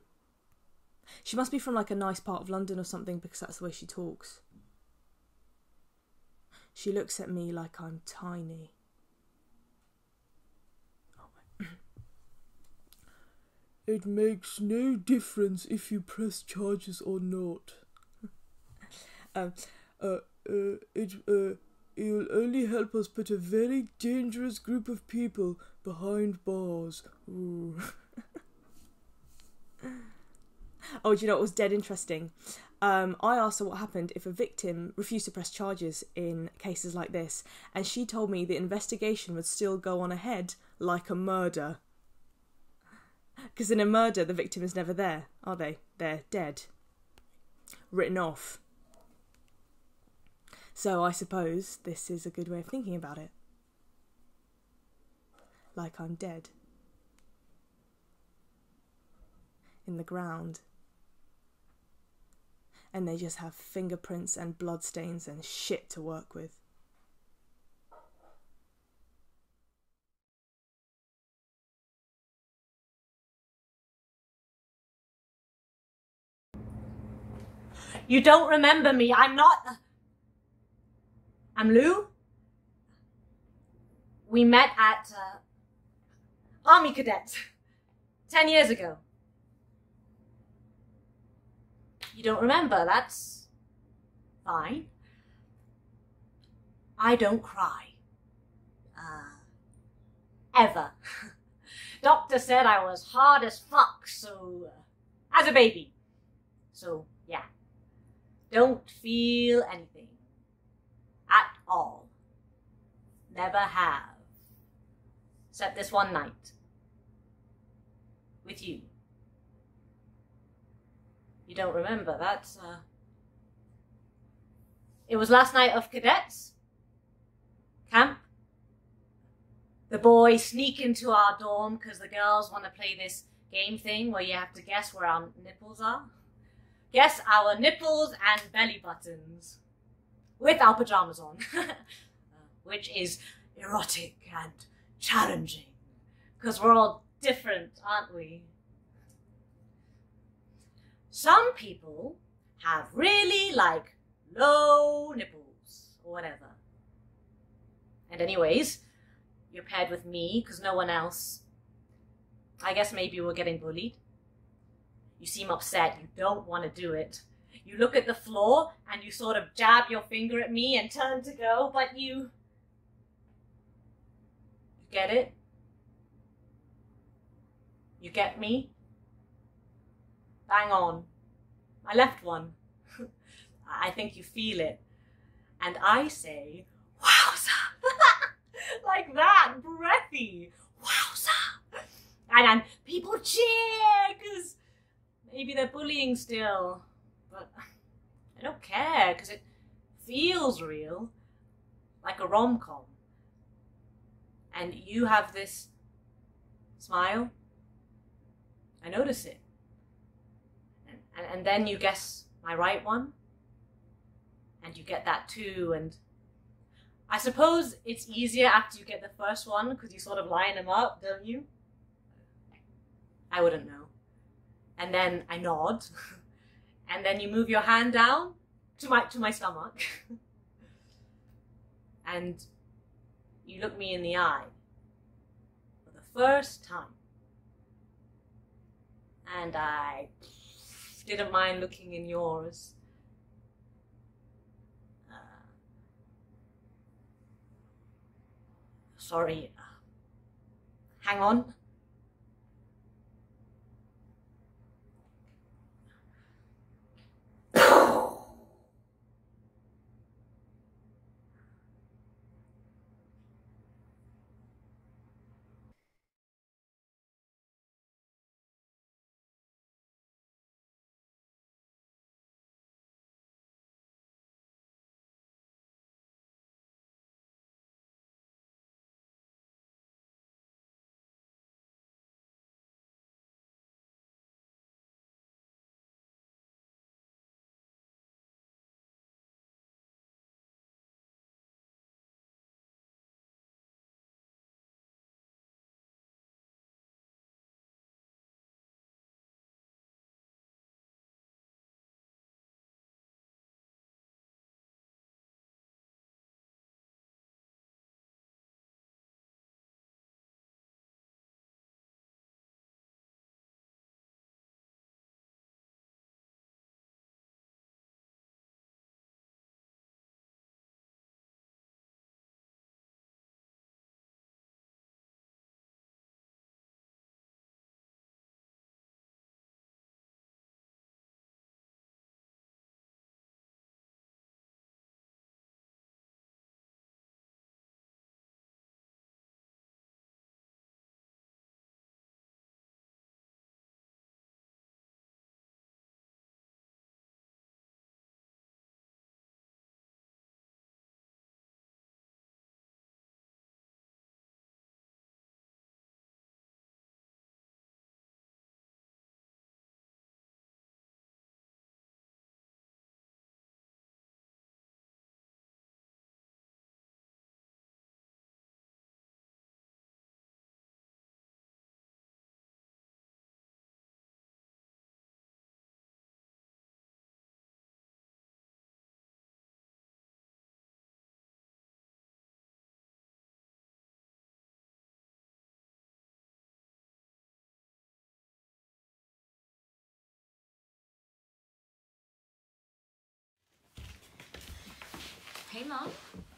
She must be from like a nice part of London or something because that's the way she talks. She looks at me like I'm tiny. It makes no difference if you press charges or not. um, uh, uh, it, uh, it will only help us put a very dangerous group of people behind bars. Oh, do you know it was dead interesting? Um, I asked her what happened if a victim refused to press charges in cases like this, and she told me the investigation would still go on ahead like a murder. Because in a murder, the victim is never there, are they? They're dead. Written off. So I suppose this is a good way of thinking about it. Like I'm dead. In the ground. And they just have fingerprints and bloodstains and shit to work with. You don't remember me. I'm not. I'm Lou. We met at uh, Army Cadets ten years ago. You don't remember? That's fine. I don't cry. Uh, ever. Doctor said I was hard as fuck, so. Uh, as a baby. So, yeah. Don't feel anything. At all. Never have. Except this one night. With you. You don't remember, that's, uh... It was last night of cadets. Camp. The boys sneak into our dorm because the girls want to play this game thing where you have to guess where our nipples are. Guess our nipples and belly buttons. With our pajamas on. Which is erotic and challenging. Because we're all different, aren't we? Some people have really, like, low nipples or whatever. And, anyways, you're paired with me because no one else. I guess maybe we're getting bullied. You seem upset. You don't want to do it. You look at the floor and you sort of jab your finger at me and turn to go, but you. You get it? You get me? Bang on. I left one. I think you feel it. And I say, wowza! like that, breathy. Wowza! And, then people cheer because maybe they're bullying still. But I don't care because it feels real. Like a rom com. And you have this smile. I notice it. And, and, then you guess my right one. And you get that too. And I suppose it's easier after you get the first one because you sort of line them up, don't you? I wouldn't know. And then I nod. and then you move your hand down to my to my stomach. and you look me in the eye for the first time. And I didn't mind looking in yours. Uh, sorry. Hang on. Hey mom,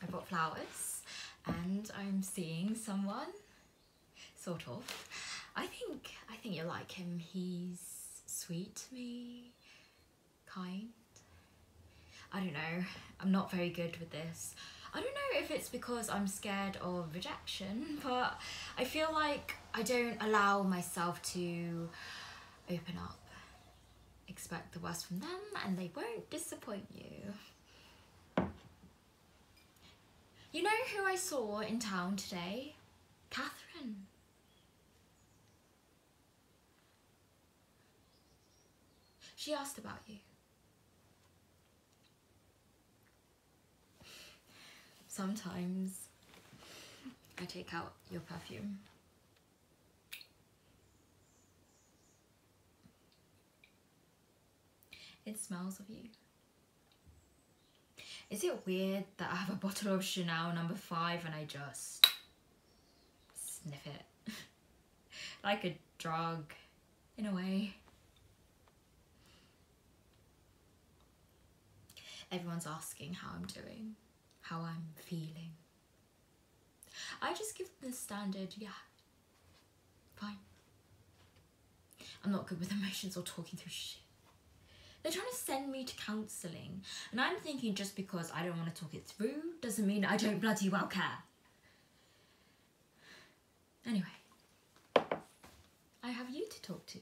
I bought flowers and I'm seeing someone. Sort of. I think I think you'll like him. He's sweet to me, kind. I don't know. I'm not very good with this. I don't know if it's because I'm scared of rejection, but I feel like I don't allow myself to open up. Expect the worst from them and they won't disappoint you. You know who I saw in town today? Catherine. She asked about you. Sometimes I take out your perfume. It smells of you. Is it weird that I have a bottle of Chanel number five and I just sniff it? like a drug, in a way. Everyone's asking how I'm doing, how I'm feeling. I just give them the standard, yeah, fine. I'm not good with emotions or talking through shit. They're trying to send me to counselling, and I'm thinking just because I don't want to talk it through doesn't mean I don't bloody well care. Anyway, I have you to talk to.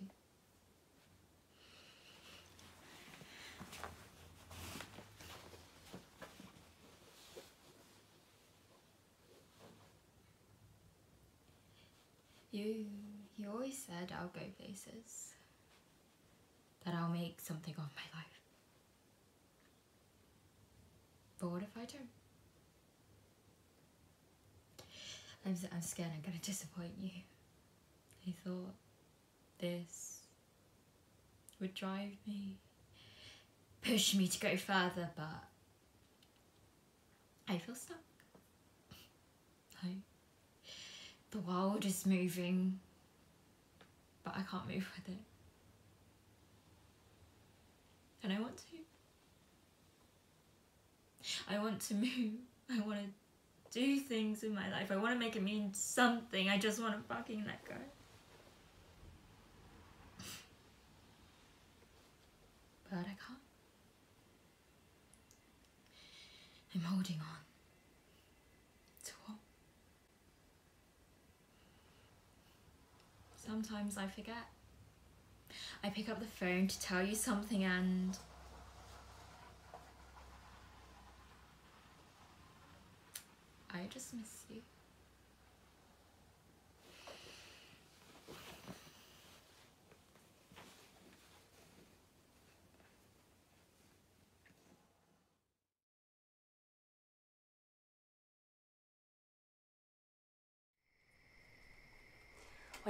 You, you always said I'll go places. That I'll make something of my life. But what if I don't? I'm, I'm scared I'm gonna disappoint you. I thought this would drive me, push me to go further, but I feel stuck. The world is moving, but I can't move with it. And I want to. I want to move. I want to do things in my life. I want to make it mean something. I just want to fucking let go. But I can't. I'm holding on. To what? Sometimes I forget. I pick up the phone to tell you something and I just miss you.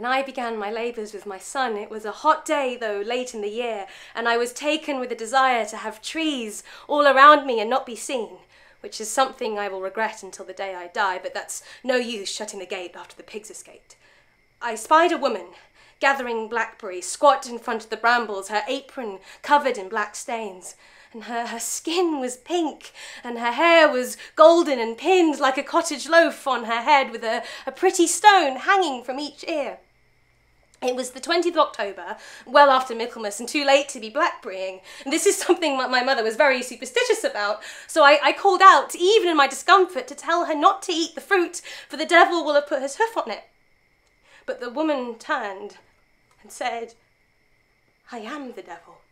When I began my labours with my son, it was a hot day, though late in the year, and I was taken with a desire to have trees all around me and not be seen, which is something I will regret until the day I die, but that's no use shutting the gate after the pigs escaped. I spied a woman gathering blackberries, squat in front of the brambles, her apron covered in black stains. And her, her skin was pink, and her hair was golden and pinned like a cottage loaf on her head, with a, a pretty stone hanging from each ear. It was the 20th of October, well after Michaelmas, and too late to be blackberrying. This is something my my mother was very superstitious about, so I, I called out, even in my discomfort, to tell her not to eat the fruit, for the devil will have put his hoof on it. But the woman turned and said, I am the devil.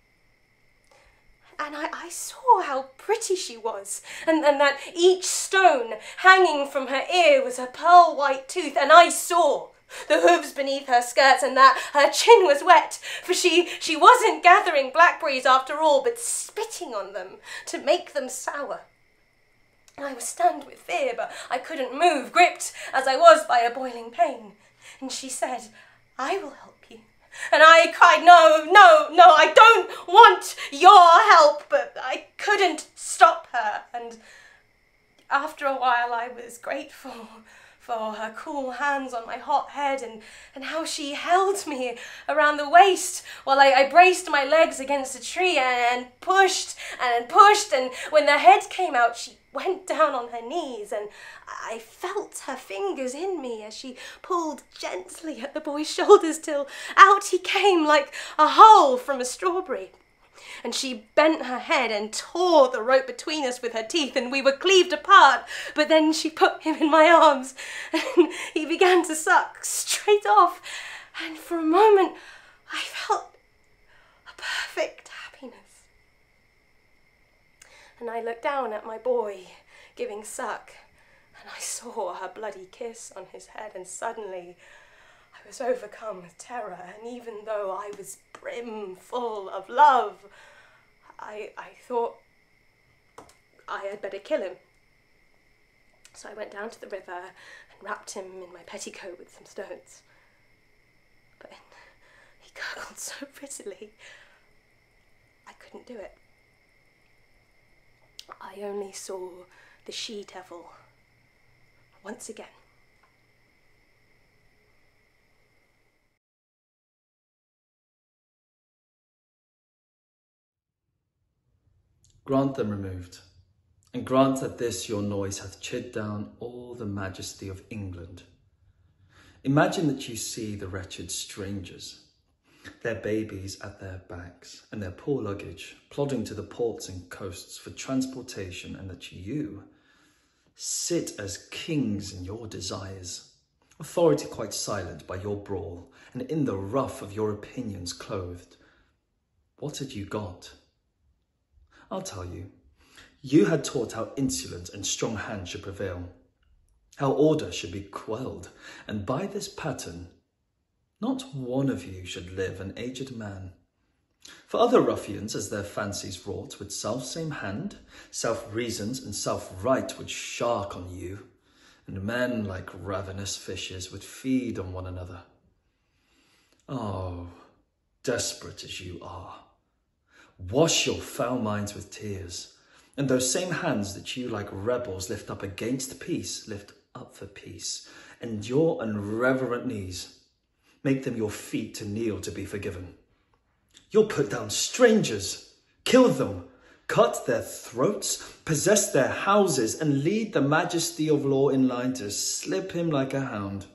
And I, I saw how pretty she was, and, and that each stone hanging from her ear was a pearl white tooth, and I saw the hooves beneath her skirts, and that her chin was wet, for she, she wasn't gathering blackberries after all, but spitting on them to make them sour. I was stunned with fear, but I couldn't move, gripped as I was by a boiling pain. And she said, I will help you. And I cried, No, no, no, I don't want your help. But I couldn't stop her. And after a while, I was grateful for her cool hands on my hot head and, and how she held me around the waist while I, I braced my legs against a tree and pushed and pushed. And when the head came out, she went down on her knees and I felt her fingers in me as she pulled gently at the boy's shoulders till out he came like a hole from a strawberry. And she bent her head and tore the rope between us with her teeth, and we were cleaved apart. But then she put him in my arms, and he began to suck straight off. And for a moment, I felt a perfect happiness. And I looked down at my boy giving suck, and I saw her bloody kiss on his head, and suddenly was overcome with terror, and even though I was brim full of love, I, I thought I had better kill him. So I went down to the river and wrapped him in my petticoat with some stones. But he gurgled so prettily, I couldn't do it. I only saw the she devil once again. Grant them removed, and grant that this your noise hath chid down all the majesty of England. Imagine that you see the wretched strangers, their babies at their backs, and their poor luggage plodding to the ports and coasts for transportation, and that you sit as kings in your desires, authority quite silent by your brawl, and in the ruff of your opinions clothed. What had you got? I'll tell you. You had taught how insolent and strong hand should prevail, how order should be quelled, and by this pattern, not one of you should live an aged man. For other ruffians, as their fancies wrought, with self-same hand, self-reasons and self-right would shark on you, and men, like ravenous fishes, would feed on one another. Oh, desperate as you are, Wash your foul minds with tears, and those same hands that you like rebels lift up against peace, lift up for peace, and your unreverent knees, make them your feet to kneel to be forgiven. You'll put down strangers, kill them, cut their throats, possess their houses, and lead the majesty of law in line to slip him like a hound.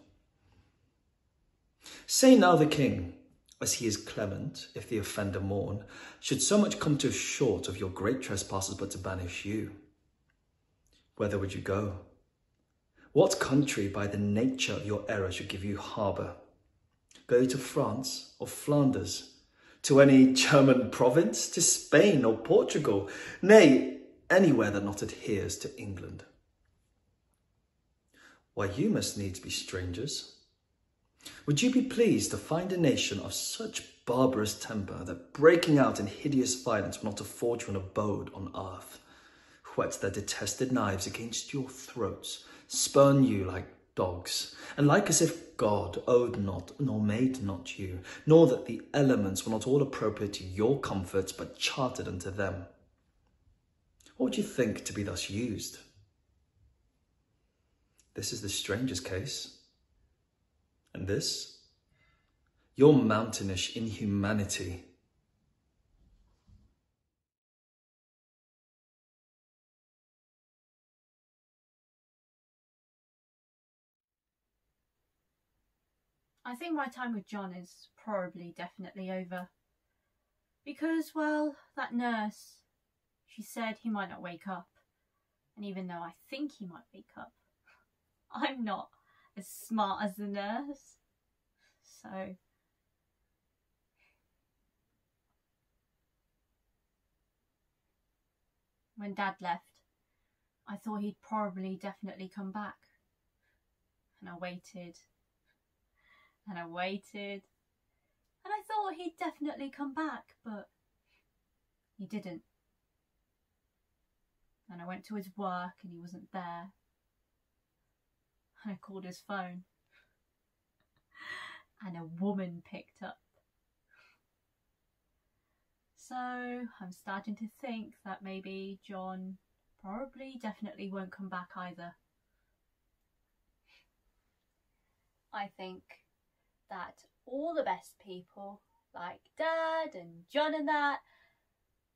Say now the king, as he is clement, if the offender mourn, should so much come to short of your great trespasses but to banish you. Whither would you go? What country by the nature of your error should give you harbour? Go to France or Flanders? To any German province? To Spain or Portugal? Nay, anywhere that not adheres to England. Why, you must needs be strangers, would you be pleased to find a nation of such barbarous temper that breaking out in hideous violence will not afford you an abode on earth? Whet their detested knives against your throats, spurn you like dogs, and like as if God owed not nor made not you, nor that the elements were not all appropriate to your comforts, but chartered unto them. What would you think to be thus used? This is the stranger's case. And this? Your mountainish inhumanity. I think my time with John is probably definitely over. Because, well, that nurse, she said he might not wake up. And even though I think he might wake up, I'm not as smart as the nurse. So when dad left, I thought he'd probably definitely come back. And I waited. And I waited. And I thought he'd definitely come back, but he didn't. And I went to his work and he wasn't there. I called his phone. And a woman picked up. So I'm starting to think that maybe John probably definitely won't come back either. I think that all the best people, like Dad and John and that,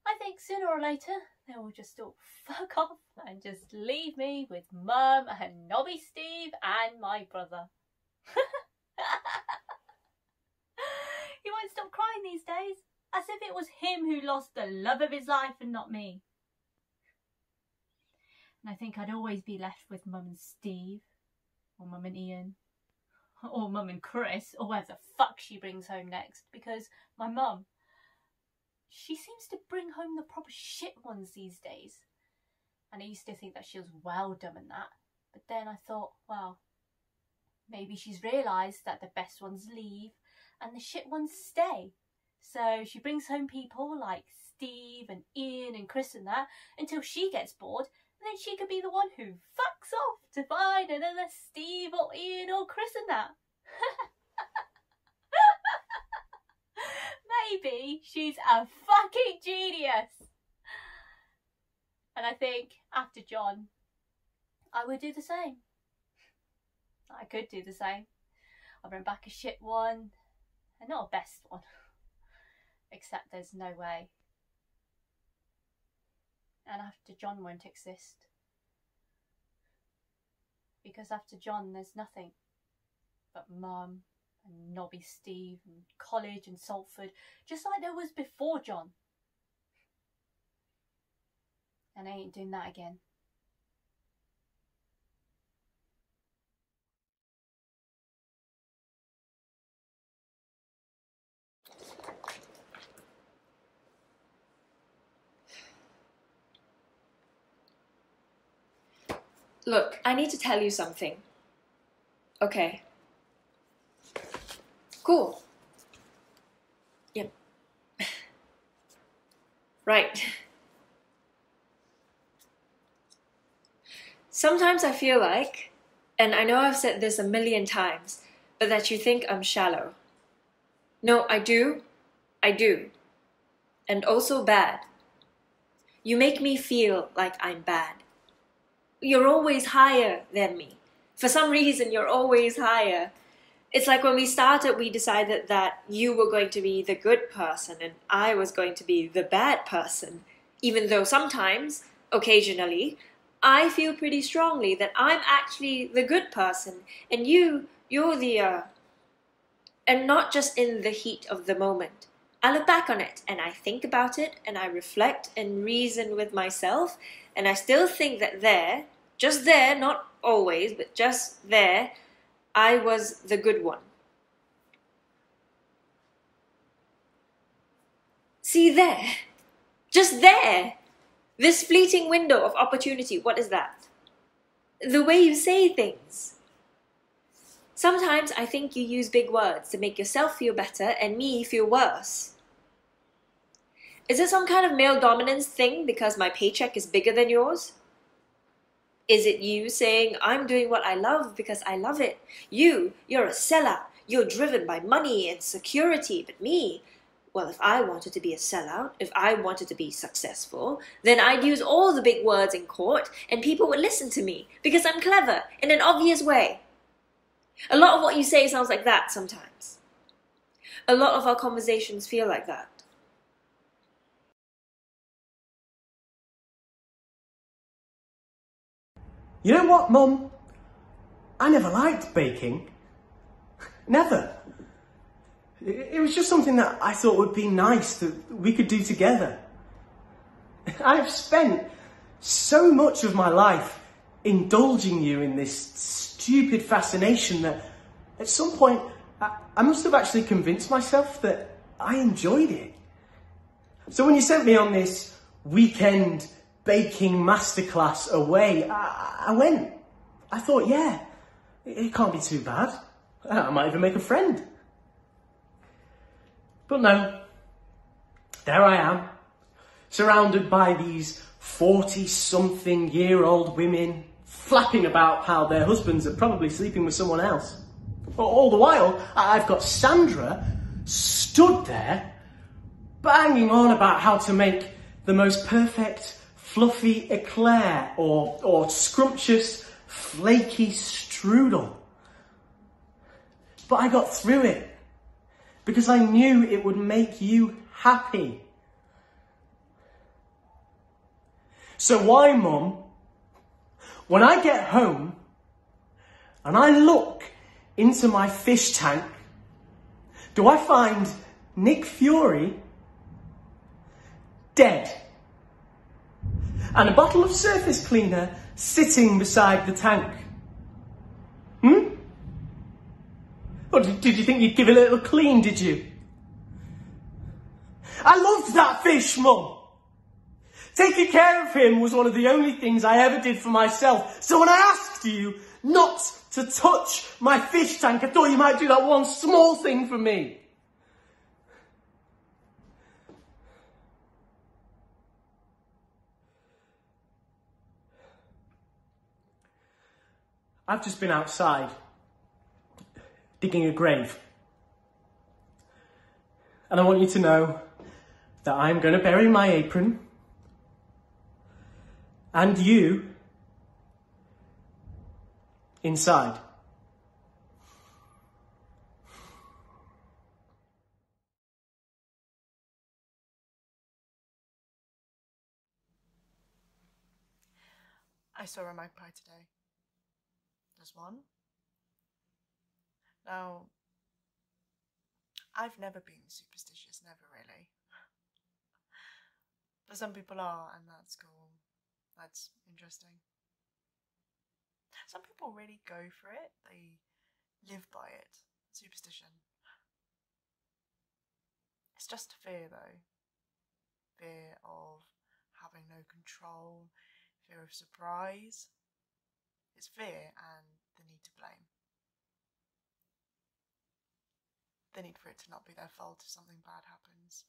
I think sooner or later they will just all fuck off and just leave me with Mum and Nobby Steve and my brother. he won't stop crying these days, as if it was him who lost the love of his life and not me. And I think I'd always be left with Mum and Steve, or Mum and Ian, or Mum and Chris, or whoever the fuck she brings home next, because my mum, she seems to bring home the proper shit ones these days. And I used to think that she was well dumb in that, but then I thought, well, maybe she's realised that the best ones leave and the shit ones stay. So she brings home people like Steve and Ian and Chris and that until she gets bored and then she could be the one who fucks off to find another Steve or Ian or Chris and that. Maybe she's a fucking genius. And I think after John, I would do the same. I could do the same. I'll bring back a shit one, and not a best one. Except there's no way. And after John won't exist. Because after John there's nothing but Mum and Nobby Steve and college and Salford, just like there was before John. And I ain't doing that again. Look, I need to tell you something. Okay. Cool. Yep. right. Sometimes I feel like, and I know I've said this a million times, but that you think I'm shallow. No, I do. I do. And also bad. You make me feel like I'm bad. You're always higher than me. For some reason, you're always higher. It's like when we started, we decided that you were going to be the good person and I was going to be the bad person. Even though sometimes, occasionally, I feel pretty strongly that I'm actually the good person and you, you're the, uh, and not just in the heat of the moment. I look back on it and I think about it and I reflect and reason with myself and I still think that there, just there, not always, but just there, I was the good one. See there, just there, this fleeting window of opportunity, what is that? The way you say things. Sometimes I think you use big words to make yourself feel better and me feel worse. Is it some kind of male dominance thing because my paycheck is bigger than yours? Is it you saying, I'm doing what I love because I love it? You, you're a sellout. You're driven by money and security. But me, well, if I wanted to be a sellout, if I wanted to be successful, then I'd use all the big words in court and people would listen to me because I'm clever in an obvious way. A lot of what you say sounds like that sometimes. A lot of our conversations feel like that. You know what, Mum? I never liked baking. Never. It was just something that I thought would be nice that we could do together. I've spent so much of my life indulging you in this stupid fascination that at some point I, I must have actually convinced myself that I enjoyed it. So when you sent me on this weekend baking masterclass away, I, I went. I thought, yeah, it, it can't be too bad. I might even make a friend. But no, there I am, surrounded by these 40 something year old women flapping about how their husbands are probably sleeping with someone else. All the while, I've got Sandra stood there banging on about how to make the most perfect fluffy eclair or, or scrumptious flaky strudel. But I got through it because I knew it would make you happy. So why, Mum, when I get home and I look into my fish tank, do I find Nick Fury dead? And a bottle of surface cleaner sitting beside the tank? Hmm? Or did, you think you'd give it a little clean, did you? I loved that fish, Mum. Taking care of him was one of the only things I ever did for myself. So when I asked you not to touch my fish tank, I thought you might do that one small thing for me. I've just been outside digging a grave. And I want you to know that I'm going to bury my apron and you inside. I saw a magpie today. There's one. Now, I've never been superstitious, never really. But some people are, and that's cool. That's interesting. Some people really go for it, they live by it. Superstition. It's just fear, though. Fear of having no control, fear of surprise. It's fear and the need to blame. The need for it to not be their fault if something bad happens.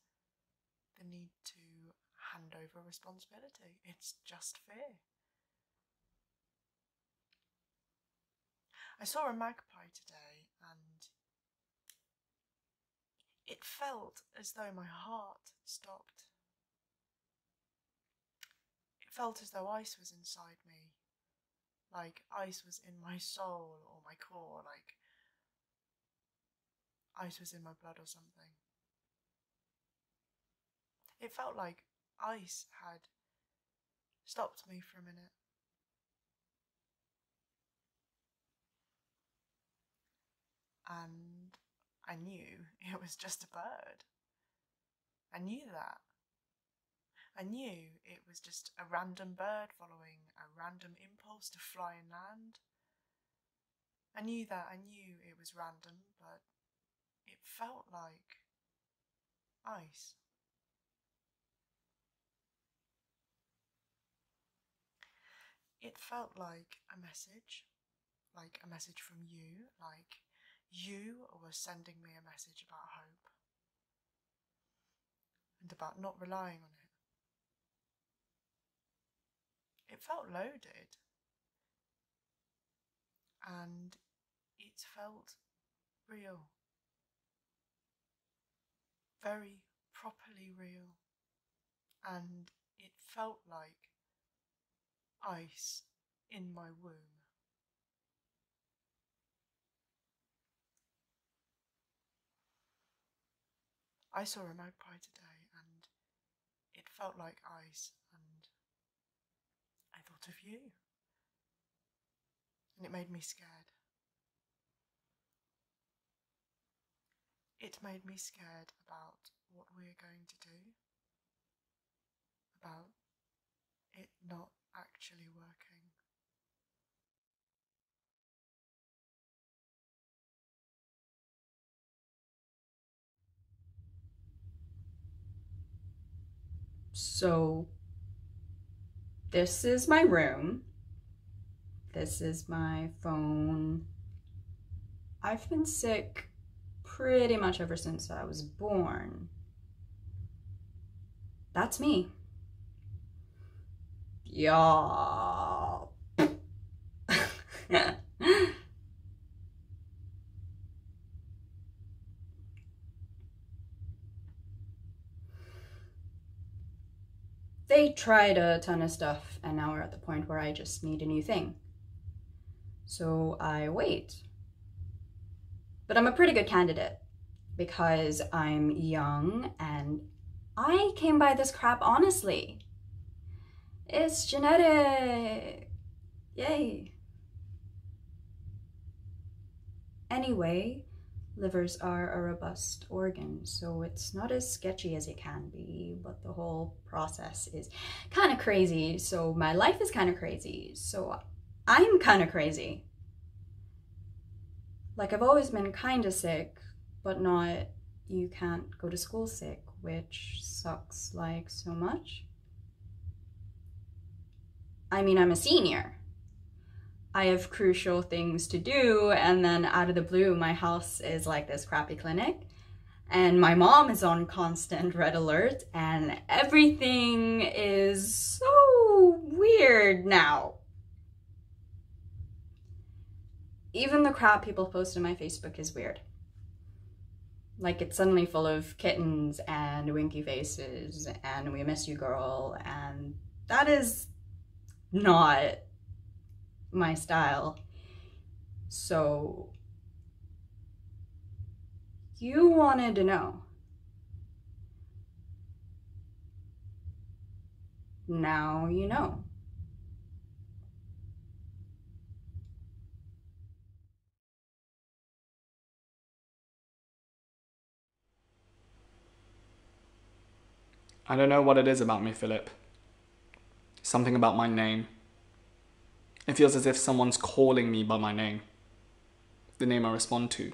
The need to hand over responsibility. It's just fear. I saw a magpie today and it felt as though my heart stopped. It felt as though ice was inside me, like ice was in my soul or my core, like ice was in my blood or something. It felt like ice had stopped me for a minute. And I knew it was just a bird. I knew that. I knew it was just a random bird following a random impulse to fly and land. I knew that I knew it was random, but it felt like ice. It felt like a message, like a message from you, like you were sending me a message about hope and about not relying on it. Felt loaded and it felt real, very properly real, and it felt like ice in my womb. I saw a magpie today and it felt like ice, of you. And it made me scared. It made me scared about what we're going to do, about it not actually working. So, this is my room. This is my phone. I've been sick pretty much ever since I was born. That's me. Yeah. they tried a ton of stuff and now we're at the point where I just need a new thing. So I wait. But I'm a pretty good candidate because I'm young and I came by this crap honestly. It's genetic. Yay. Anyway, livers are a robust organ, so it's not as sketchy as it can be, but the whole process is kind of crazy. So my life is kind of crazy. So I'm kind of crazy. Like I've always been kind of sick, but not you can't go to school sick, which sucks like so much. I mean, I'm a senior. I have crucial things to do, and then out of the blue, my house is like this crappy clinic, and my mom is on constant red alert, and everything is so weird now. Even the crap people post on my Facebook is weird. Like it's suddenly full of kittens and winky faces and we miss you girl and that is not my style. So you wanted to know. Now you know. I don't know what it is about me, Philip. Something about my name. It feels as if someone's calling me by my name. The name I respond to.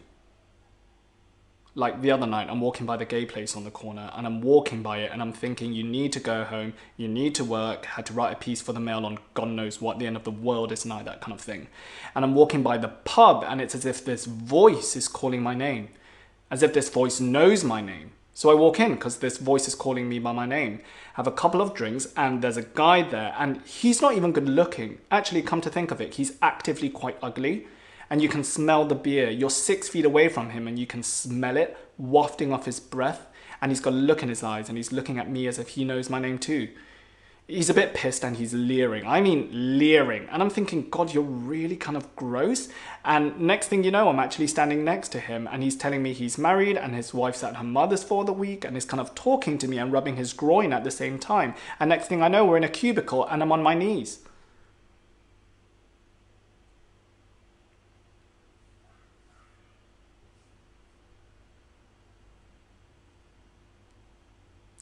Like the other night, I'm walking by the gay place on the corner and I'm walking by it and I'm thinking, you need to go home, you need to work, had to write a piece for the mail on God knows what, the end of the world is nigh, that kind of thing. And I'm walking by the pub and it's as if this voice is calling my name. As if this voice knows my name. So I walk in because this voice is calling me by my name. Have a couple of drinks, and there's a guy there, and he's not even good looking. Actually, come to think of it, he's actively quite ugly. And you can smell the beer. You're six feet away from him, and you can smell it wafting off his breath. And he's got a look in his eyes, and he's looking at me as if he knows my name too. He's a bit pissed and he's leering. I mean, leering. And I'm thinking, God, you're really kind of gross. And next thing you know, I'm actually standing next to him and he's telling me he's married and his wife's at her mother's for the week and he's kind of talking to me and rubbing his groin at the same time. And next thing I know, we're in a cubicle and I'm on my knees.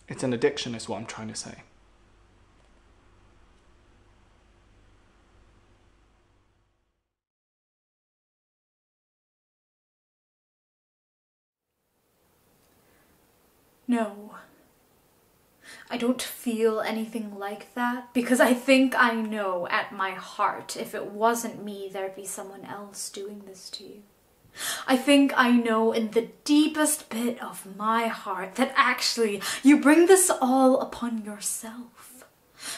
It's an addiction, is what I'm trying to say. No. I don't feel anything like that because I think I know at my heart if it wasn't me, there'd be someone else doing this to you. I think I know in the deepest bit of my heart that actually you bring this all upon yourself.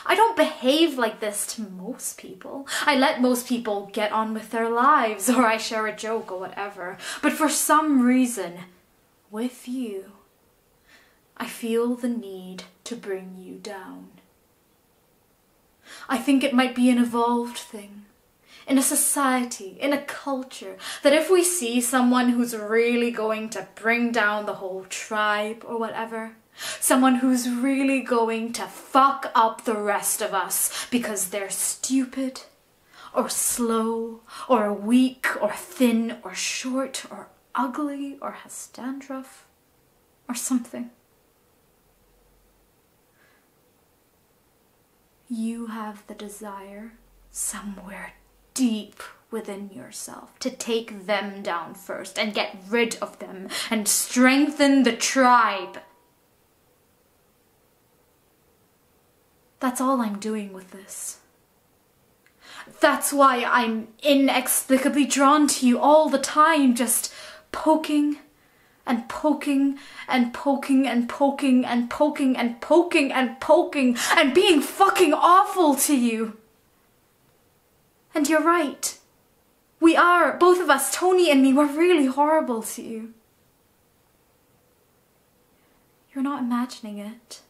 I don't behave like this to most people. I let most people get on with their lives or I share a joke or whatever. But for some reason, with you, I feel the need to bring you down. I think it might be an evolved thing. In a society, in a culture, that if we see someone who's really going to bring down the whole tribe or whatever, someone who's really going to fuck up the rest of us because they're stupid, or slow, or weak, or thin, or short, or ugly, or has dandruff, or something. You have the desire somewhere deep within yourself to take them down first and get rid of them and strengthen the tribe. That's all I'm doing with this. That's why I'm inexplicably drawn to you all the time, just poking and poking and poking and poking and poking and poking and poking and being fucking awful to you. And you're right. We are, both of us, Tony and me, we're really horrible to you. You're not imagining it.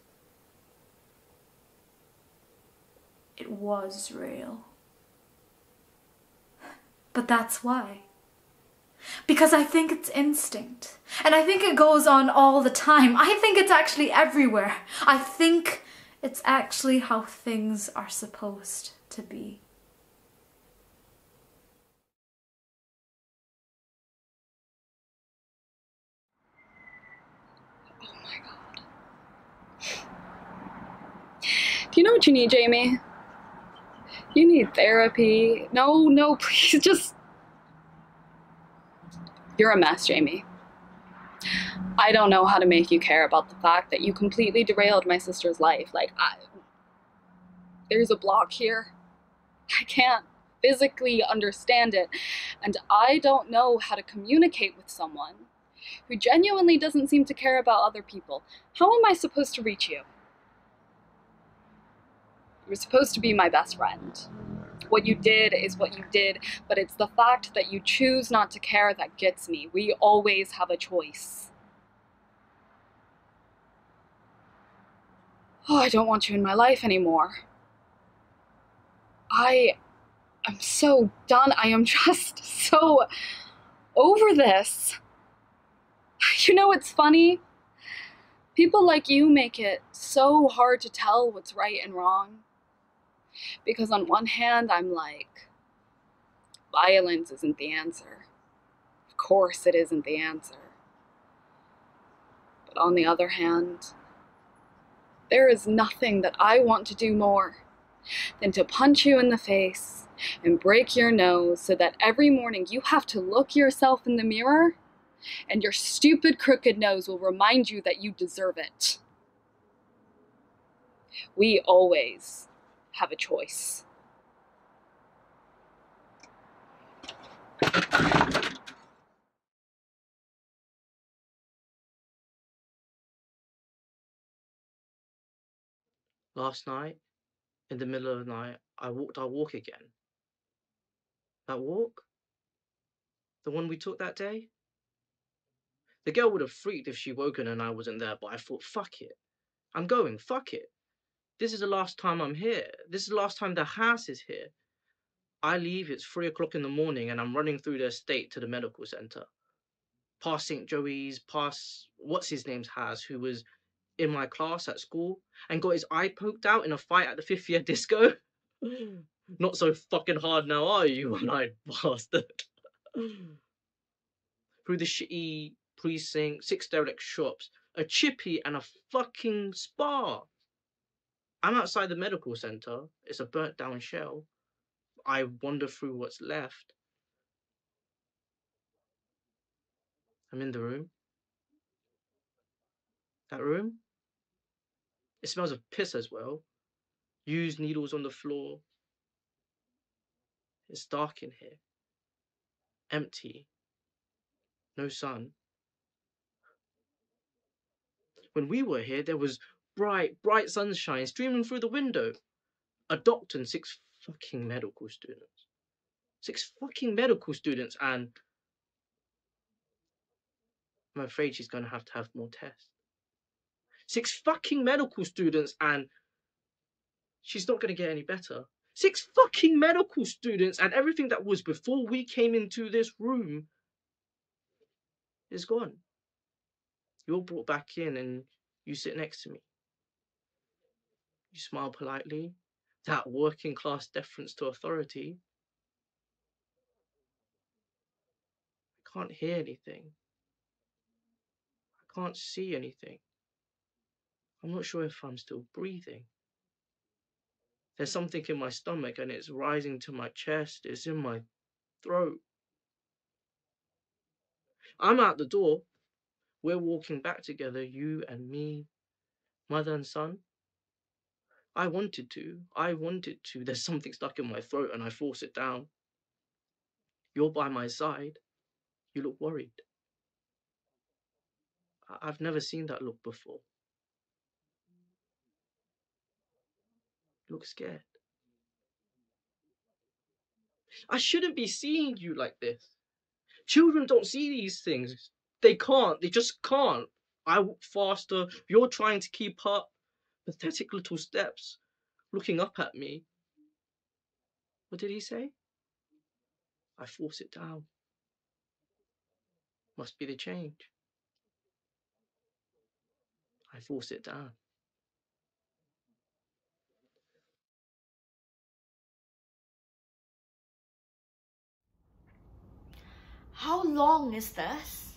It was real. But that's why. Because I think it's instinct. And I think it goes on all the time. I think it's actually everywhere. I think It's actually how things are supposed to be. Oh my god. Do you know what you need, Jamie? You need therapy. No, no, please just. You're a mess, Jamie. I don't know how to make you care about the fact that you completely derailed my sister's life. Like, I. There's a block here. I can't physically understand it. And I don't know how to communicate with someone who genuinely doesn't seem to care about other people. How am I supposed to reach you? You're supposed to be my best friend. What you did is what you did, but it's the fact that you choose not to care that gets me. We always have a choice. Oh, I don't want you in my life anymore. I am so done. I am just so over this. You know what's funny? People like you make it so hard to tell what's right and wrong. Because on one hand, I'm like, violence isn't the answer. Of course, it isn't the answer. But on the other hand, there is nothing that I want to do more than to punch you in the face and break your nose so that every morning you have to look yourself in the mirror and your stupid crooked nose will remind you that you deserve it. We always have a choice. Last night, in the middle of the night, I walked our walk again. That walk? The one we took that day? The girl would have freaked if she woken and I wasn't there, but I thought, fuck it. I'm going, fuck it. This is the last time I'm here. This is the last time the house is here. I leave, it's three o'clock in the morning, and I'm running through the estate to the medical centre. Past St. Joey's, past what's his name's house, who was in my class at school and got his eye poked out in a fight at the fifth year disco. Not so fucking hard now, are you, one eyed bastard? Through the shitty precinct, six derelict shops, a chippy, and a fucking spa. I'm outside the medical centre. It's a burnt down shell. I wander through what's left. I'm in the room. That room? It smells of piss as well. Used needles on the floor. It's dark in here. Empty. No sun. When we were here, there was bright, bright sunshine streaming through the window. A doctor and six fucking medical students. Six fucking medical students, and I'm afraid she's going to have to have more tests. Six fucking medical students, and she's not going to get any better. Six fucking medical students, and everything that was before we came into this room is gone. You're brought back in, and you sit next to me. You smile politely, that working class deference to authority. I can't hear anything. I can't see anything. I'm not sure if I'm still breathing. There's something in my stomach and it's rising to my chest, it's in my throat. I'm out the door. We're walking back together, you and me, mother and son. I wanted to. I wanted to. There's something stuck in my throat and I force it down. You're by my side. You look worried. I've never seen that look before. You look scared. I shouldn't be seeing you like this. Children don't see these things. They can't. They just can't. I walk faster. You're trying to keep up pathetic little steps, looking up at me. What did he say? I force it down. Must be the change. I force it down. How long is this?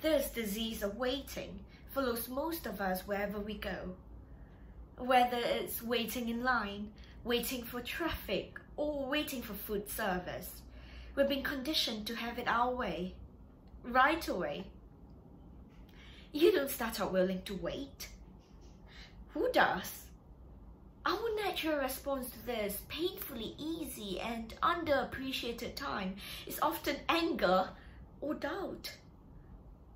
This disease of waiting follows most of us wherever we go. Whether it's waiting in line, waiting for traffic, or waiting for food service, we've been conditioned to have it our way, right away. You don't start out willing to wait. Who does? Our natural response to this painfully easy and underappreciated time is often anger or doubt.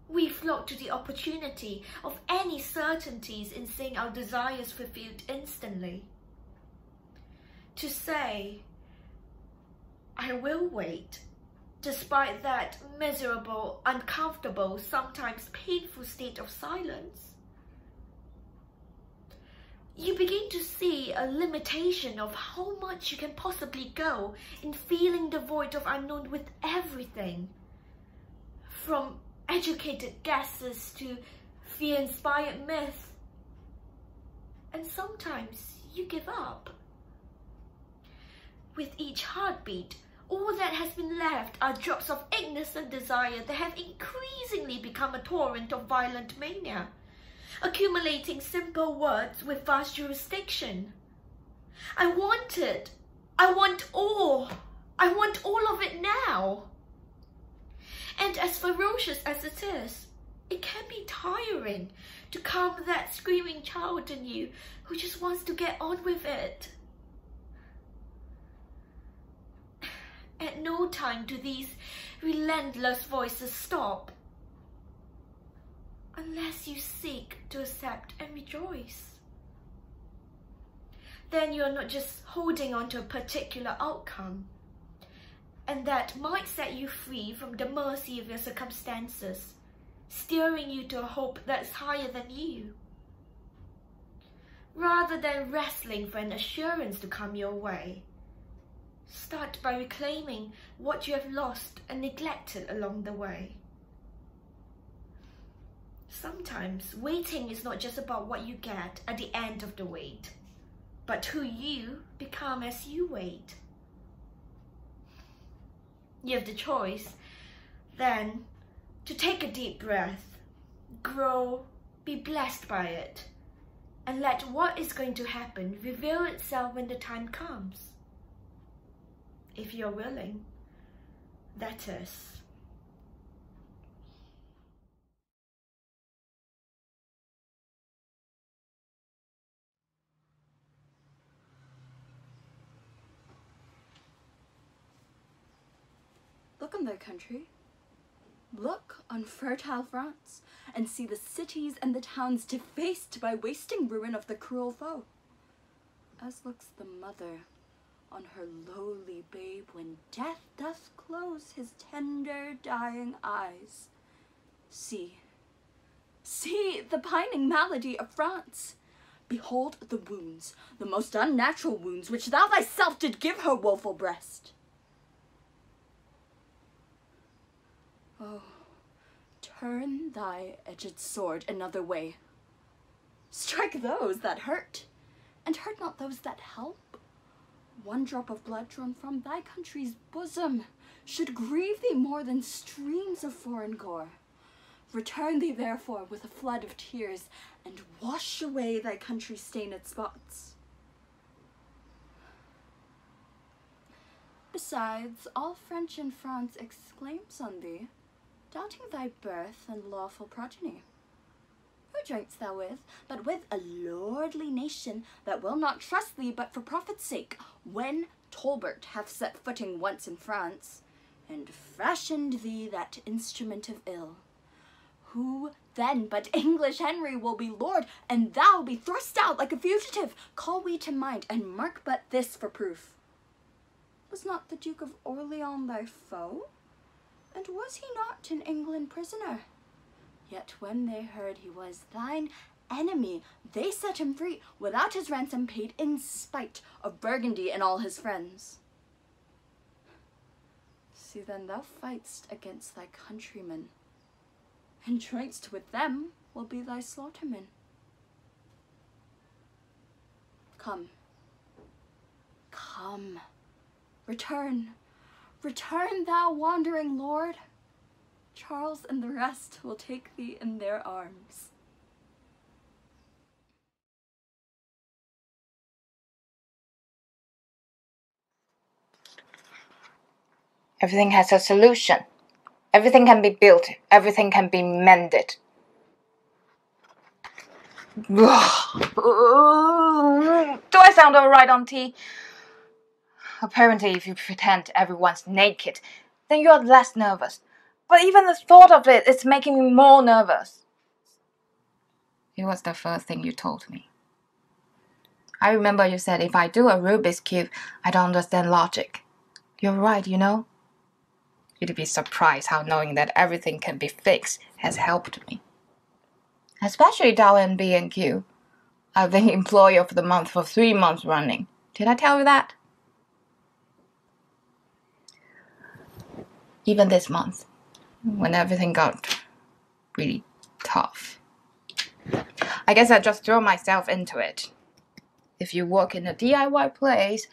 We flock to the opportunity of any certainties in seeing our desires fulfilled instantly. To say, I will wait, despite that miserable, uncomfortable, sometimes painful state of silence. You begin to see a limitation of how much you can possibly go in feeling the void of unknown with everything. From educated guesses to fear-inspired myth. And sometimes you give up. With each heartbeat, all that has been left are drops of innocent desire that have increasingly become a torrent of violent mania, accumulating simple words with vast jurisdiction. I want it. I want all. I want all of it now. And as ferocious as it is, it can be tiring to calm that screaming child in you who just wants to get on with it. At no time do these relentless voices stop. Unless you seek to accept and rejoice. Then you are not just holding on to a particular outcome. And that might set you free from the mercy of your circumstances, steering you to a hope that's higher than you. Rather than wrestling for an assurance to come your way, Start by reclaiming what you have lost and neglected along the way. Sometimes waiting is not just about what you get at the end of the wait, but who you become as you wait. You have the choice then to take a deep breath, grow, be blessed by it, and let what is going to happen reveal itself when the time comes if you're willing. That is. Look on their country. Look on fertile France, and see the cities and the towns defaced by wasting ruin of the cruel foe. As looks the mother on her lowly babe when death doth close his tender dying eyes. See, see the pining malady of France. Behold the wounds, the most unnatural wounds, which thou thyself did give her woeful breast. Oh, turn thy edged sword another way. Strike those that hurt, and hurt not those that help. One drop of blood drawn from thy country's bosom should grieve thee more than streams of foreign gore. Return thee therefore with a flood of tears, and wash away thy country's stained spots. Besides, all French in France exclaims on thee, doubting thy birth and lawful progeny. Who join'st thou with, but with a lordly nation that will not trust thee but for profit's sake, when Talbot hath set footing once in France, and fashioned thee that instrument of ill. Who then but English Henry will be lord, and thou be thrust out like a fugitive? Call we to mind, and mark but this for proof. Was not the Duke of Orleans thy foe? And was he not in England prisoner? Yet when they heard he was thine enemy, they set him free without his ransom paid in spite of Burgundy and all his friends. See then thou fight'st against thy countrymen, and join'st with them will be thy slaughtermen. Come, Come, return, return, thou wandering lord. Charles and the rest will take thee in their arms. Everything has a solution. Everything can be built. Everything can be mended. Do I sound alright T? Apparently, if you pretend everyone's naked, then you're less nervous. But even the thought of it is making me more nervous. It was the first thing you told me. I remember you said if I do a Rubik's Cube, I don't understand logic. You're right, you know? You'd be surprised how knowing that everything can be fixed has helped me. Especially Dow and B&Q. I've been employee of the month for three months running. Did I tell you that? Even this month, when everything got really tough. I guess I just throw myself into it. If you work in a DIY place,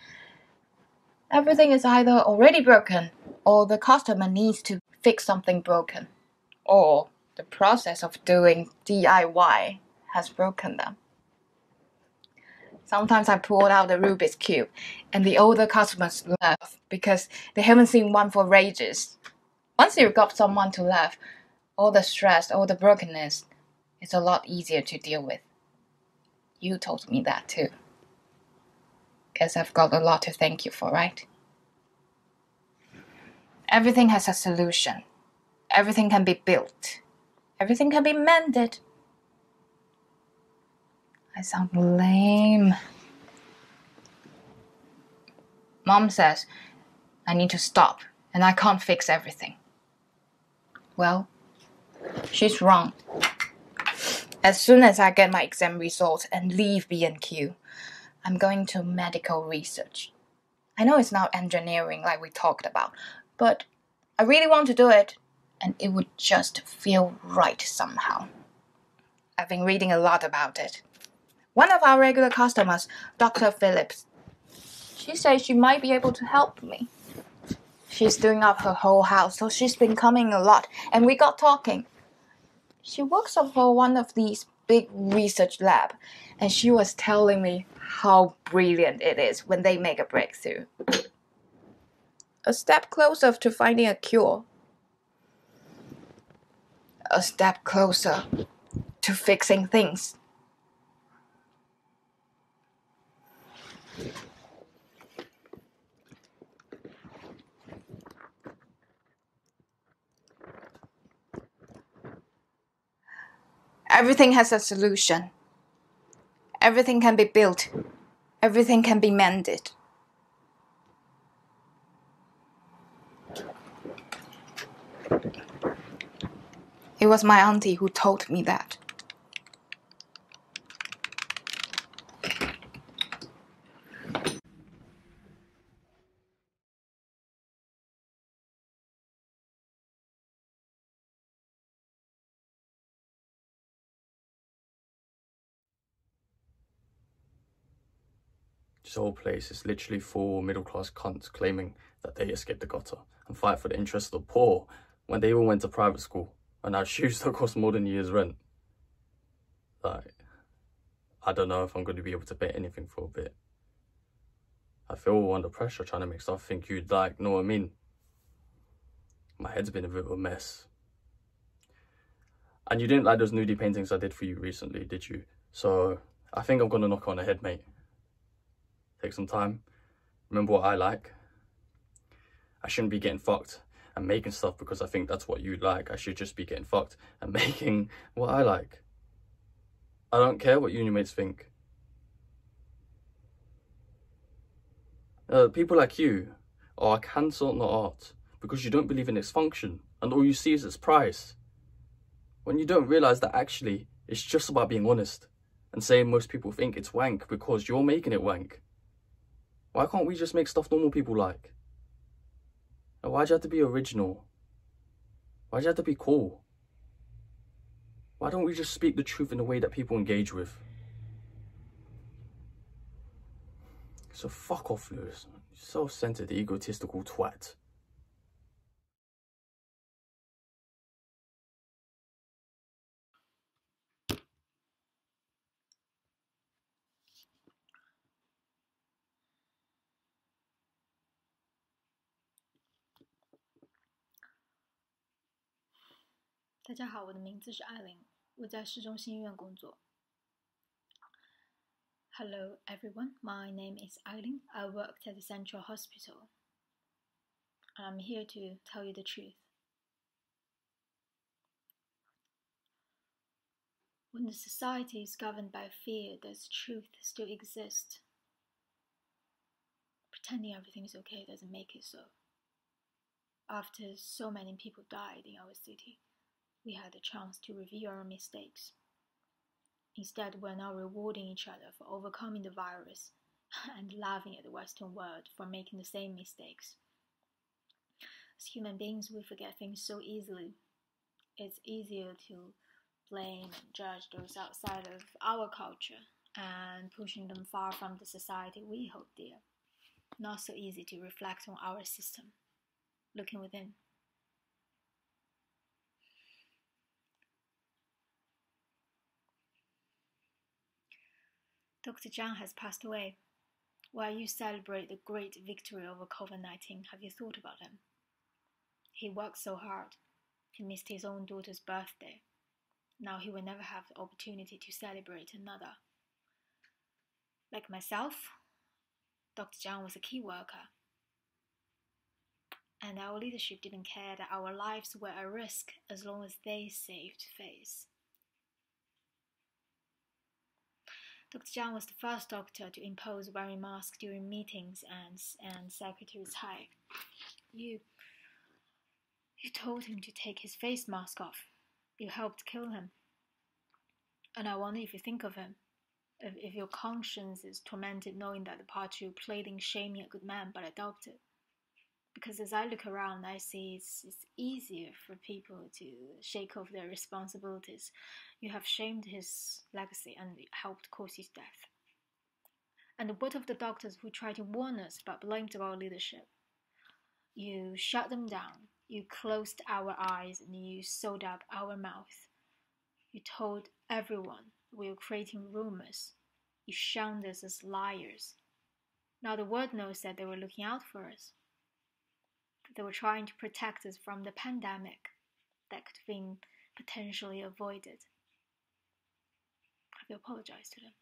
everything is either already broken or the customer needs to fix something broken, or the process of doing DIY has broken them. Sometimes I pull out the Rubik's Cube and the older customers laugh because they haven't seen one for ages. Once you've got someone to laugh, all the stress, all the brokenness, it's a lot easier to deal with. You told me that too. Guess I've got a lot to thank you for, right? Everything has a solution. Everything can be built. Everything can be mended. I sound lame. Mom says I need to stop and I can't fix everything. Well, she's wrong. As soon as I get my exam results and leave B&Q, I'm going to medical research. I know it's not engineering like we talked about, but I really want to do it, and it would just feel right somehow. I've been reading a lot about it. One of our regular customers, Dr. Phillips, she says she might be able to help me. She's doing up her whole house, so she's been coming a lot, and we got talking. She works for one of these big research lab, and she was telling me how brilliant it is when they make a breakthrough. A step closer to finding a cure. A step closer to fixing things. Everything has a solution. Everything can be built. Everything can be mended. It was my auntie who told me that. This whole place is literally full middle class cunts claiming that they escaped the gutter and fight for the interests of the poor when they all went to private school and had shoes that cost more than a year's rent. Like, I don't know if I'm going to be able to pay anything for a bit. I feel under pressure trying to make stuff think you'd like, know what I mean? My head's been a bit of a mess. And you didn't like those nudie paintings I did for you recently, did you? So I think I'm gonna knock on the head, mate. Take some time. Remember what I like. I shouldn't be getting fucked and making stuff because I think that's what you like. I should just be getting fucked and making what I like. I don't care what uni mates think. Uh, people like you are on the art because you don't believe in its function and all you see is its price. When you don't realise that actually it's just about being honest and saying most people think it's wank because you're making it wank. Why can't we just make stuff normal people like? Why'd you have to be original? Why'd you have to be cool? Why don't we just speak the truth in a way that people engage with? So fuck off, Lewis. Self-centered, egotistical twat. 大家好，我的名字是艾琳，我在市中心医院工作。Hello everyone, my name is Eileen. I worked at the Central Hospital. And I'm here to tell you the truth. When the society is governed by fear, does truth still exist? Pretending everything is okay doesn't make it so. After so many people died in our city, we had a chance to review our mistakes. Instead, we're now rewarding each other for overcoming the virus and laughing at the Western world for making the same mistakes. As human beings, we forget things so easily. It's easier to blame and judge those outside of our culture and pushing them far from the society we hold dear. Not so easy to reflect on our system, looking within. Dr. Zhang has passed away. While you celebrate the great victory over COVID 19, have you thought about him? He worked so hard. He missed his own daughter's birthday. Now he will never have the opportunity to celebrate another. Like myself, Dr. Zhang was a key worker. And our leadership didn't care that our lives were at risk as long as they saved face. Dr. Zhang was the first doctor to impose wearing masks during meetings and, and secretary's hike. You, you told him to take his face mask off. You helped kill him. And I wonder if you think of him, if, if your conscience is tormented knowing that the part you played in shaming a good man but adopted. Because as I look around, I see it's, it's easier for people to shake off their responsibilities. You have shamed his legacy and helped cause his death. And what of the doctors who tried to warn us but blamed our leadership? You shut them down. You closed our eyes and you sewed up our mouth. You told everyone we were creating rumors. You shunned us as liars. Now the world knows that they were looking out for us. They were trying to protect us from the pandemic that could have been potentially avoided. Have you apologized to them?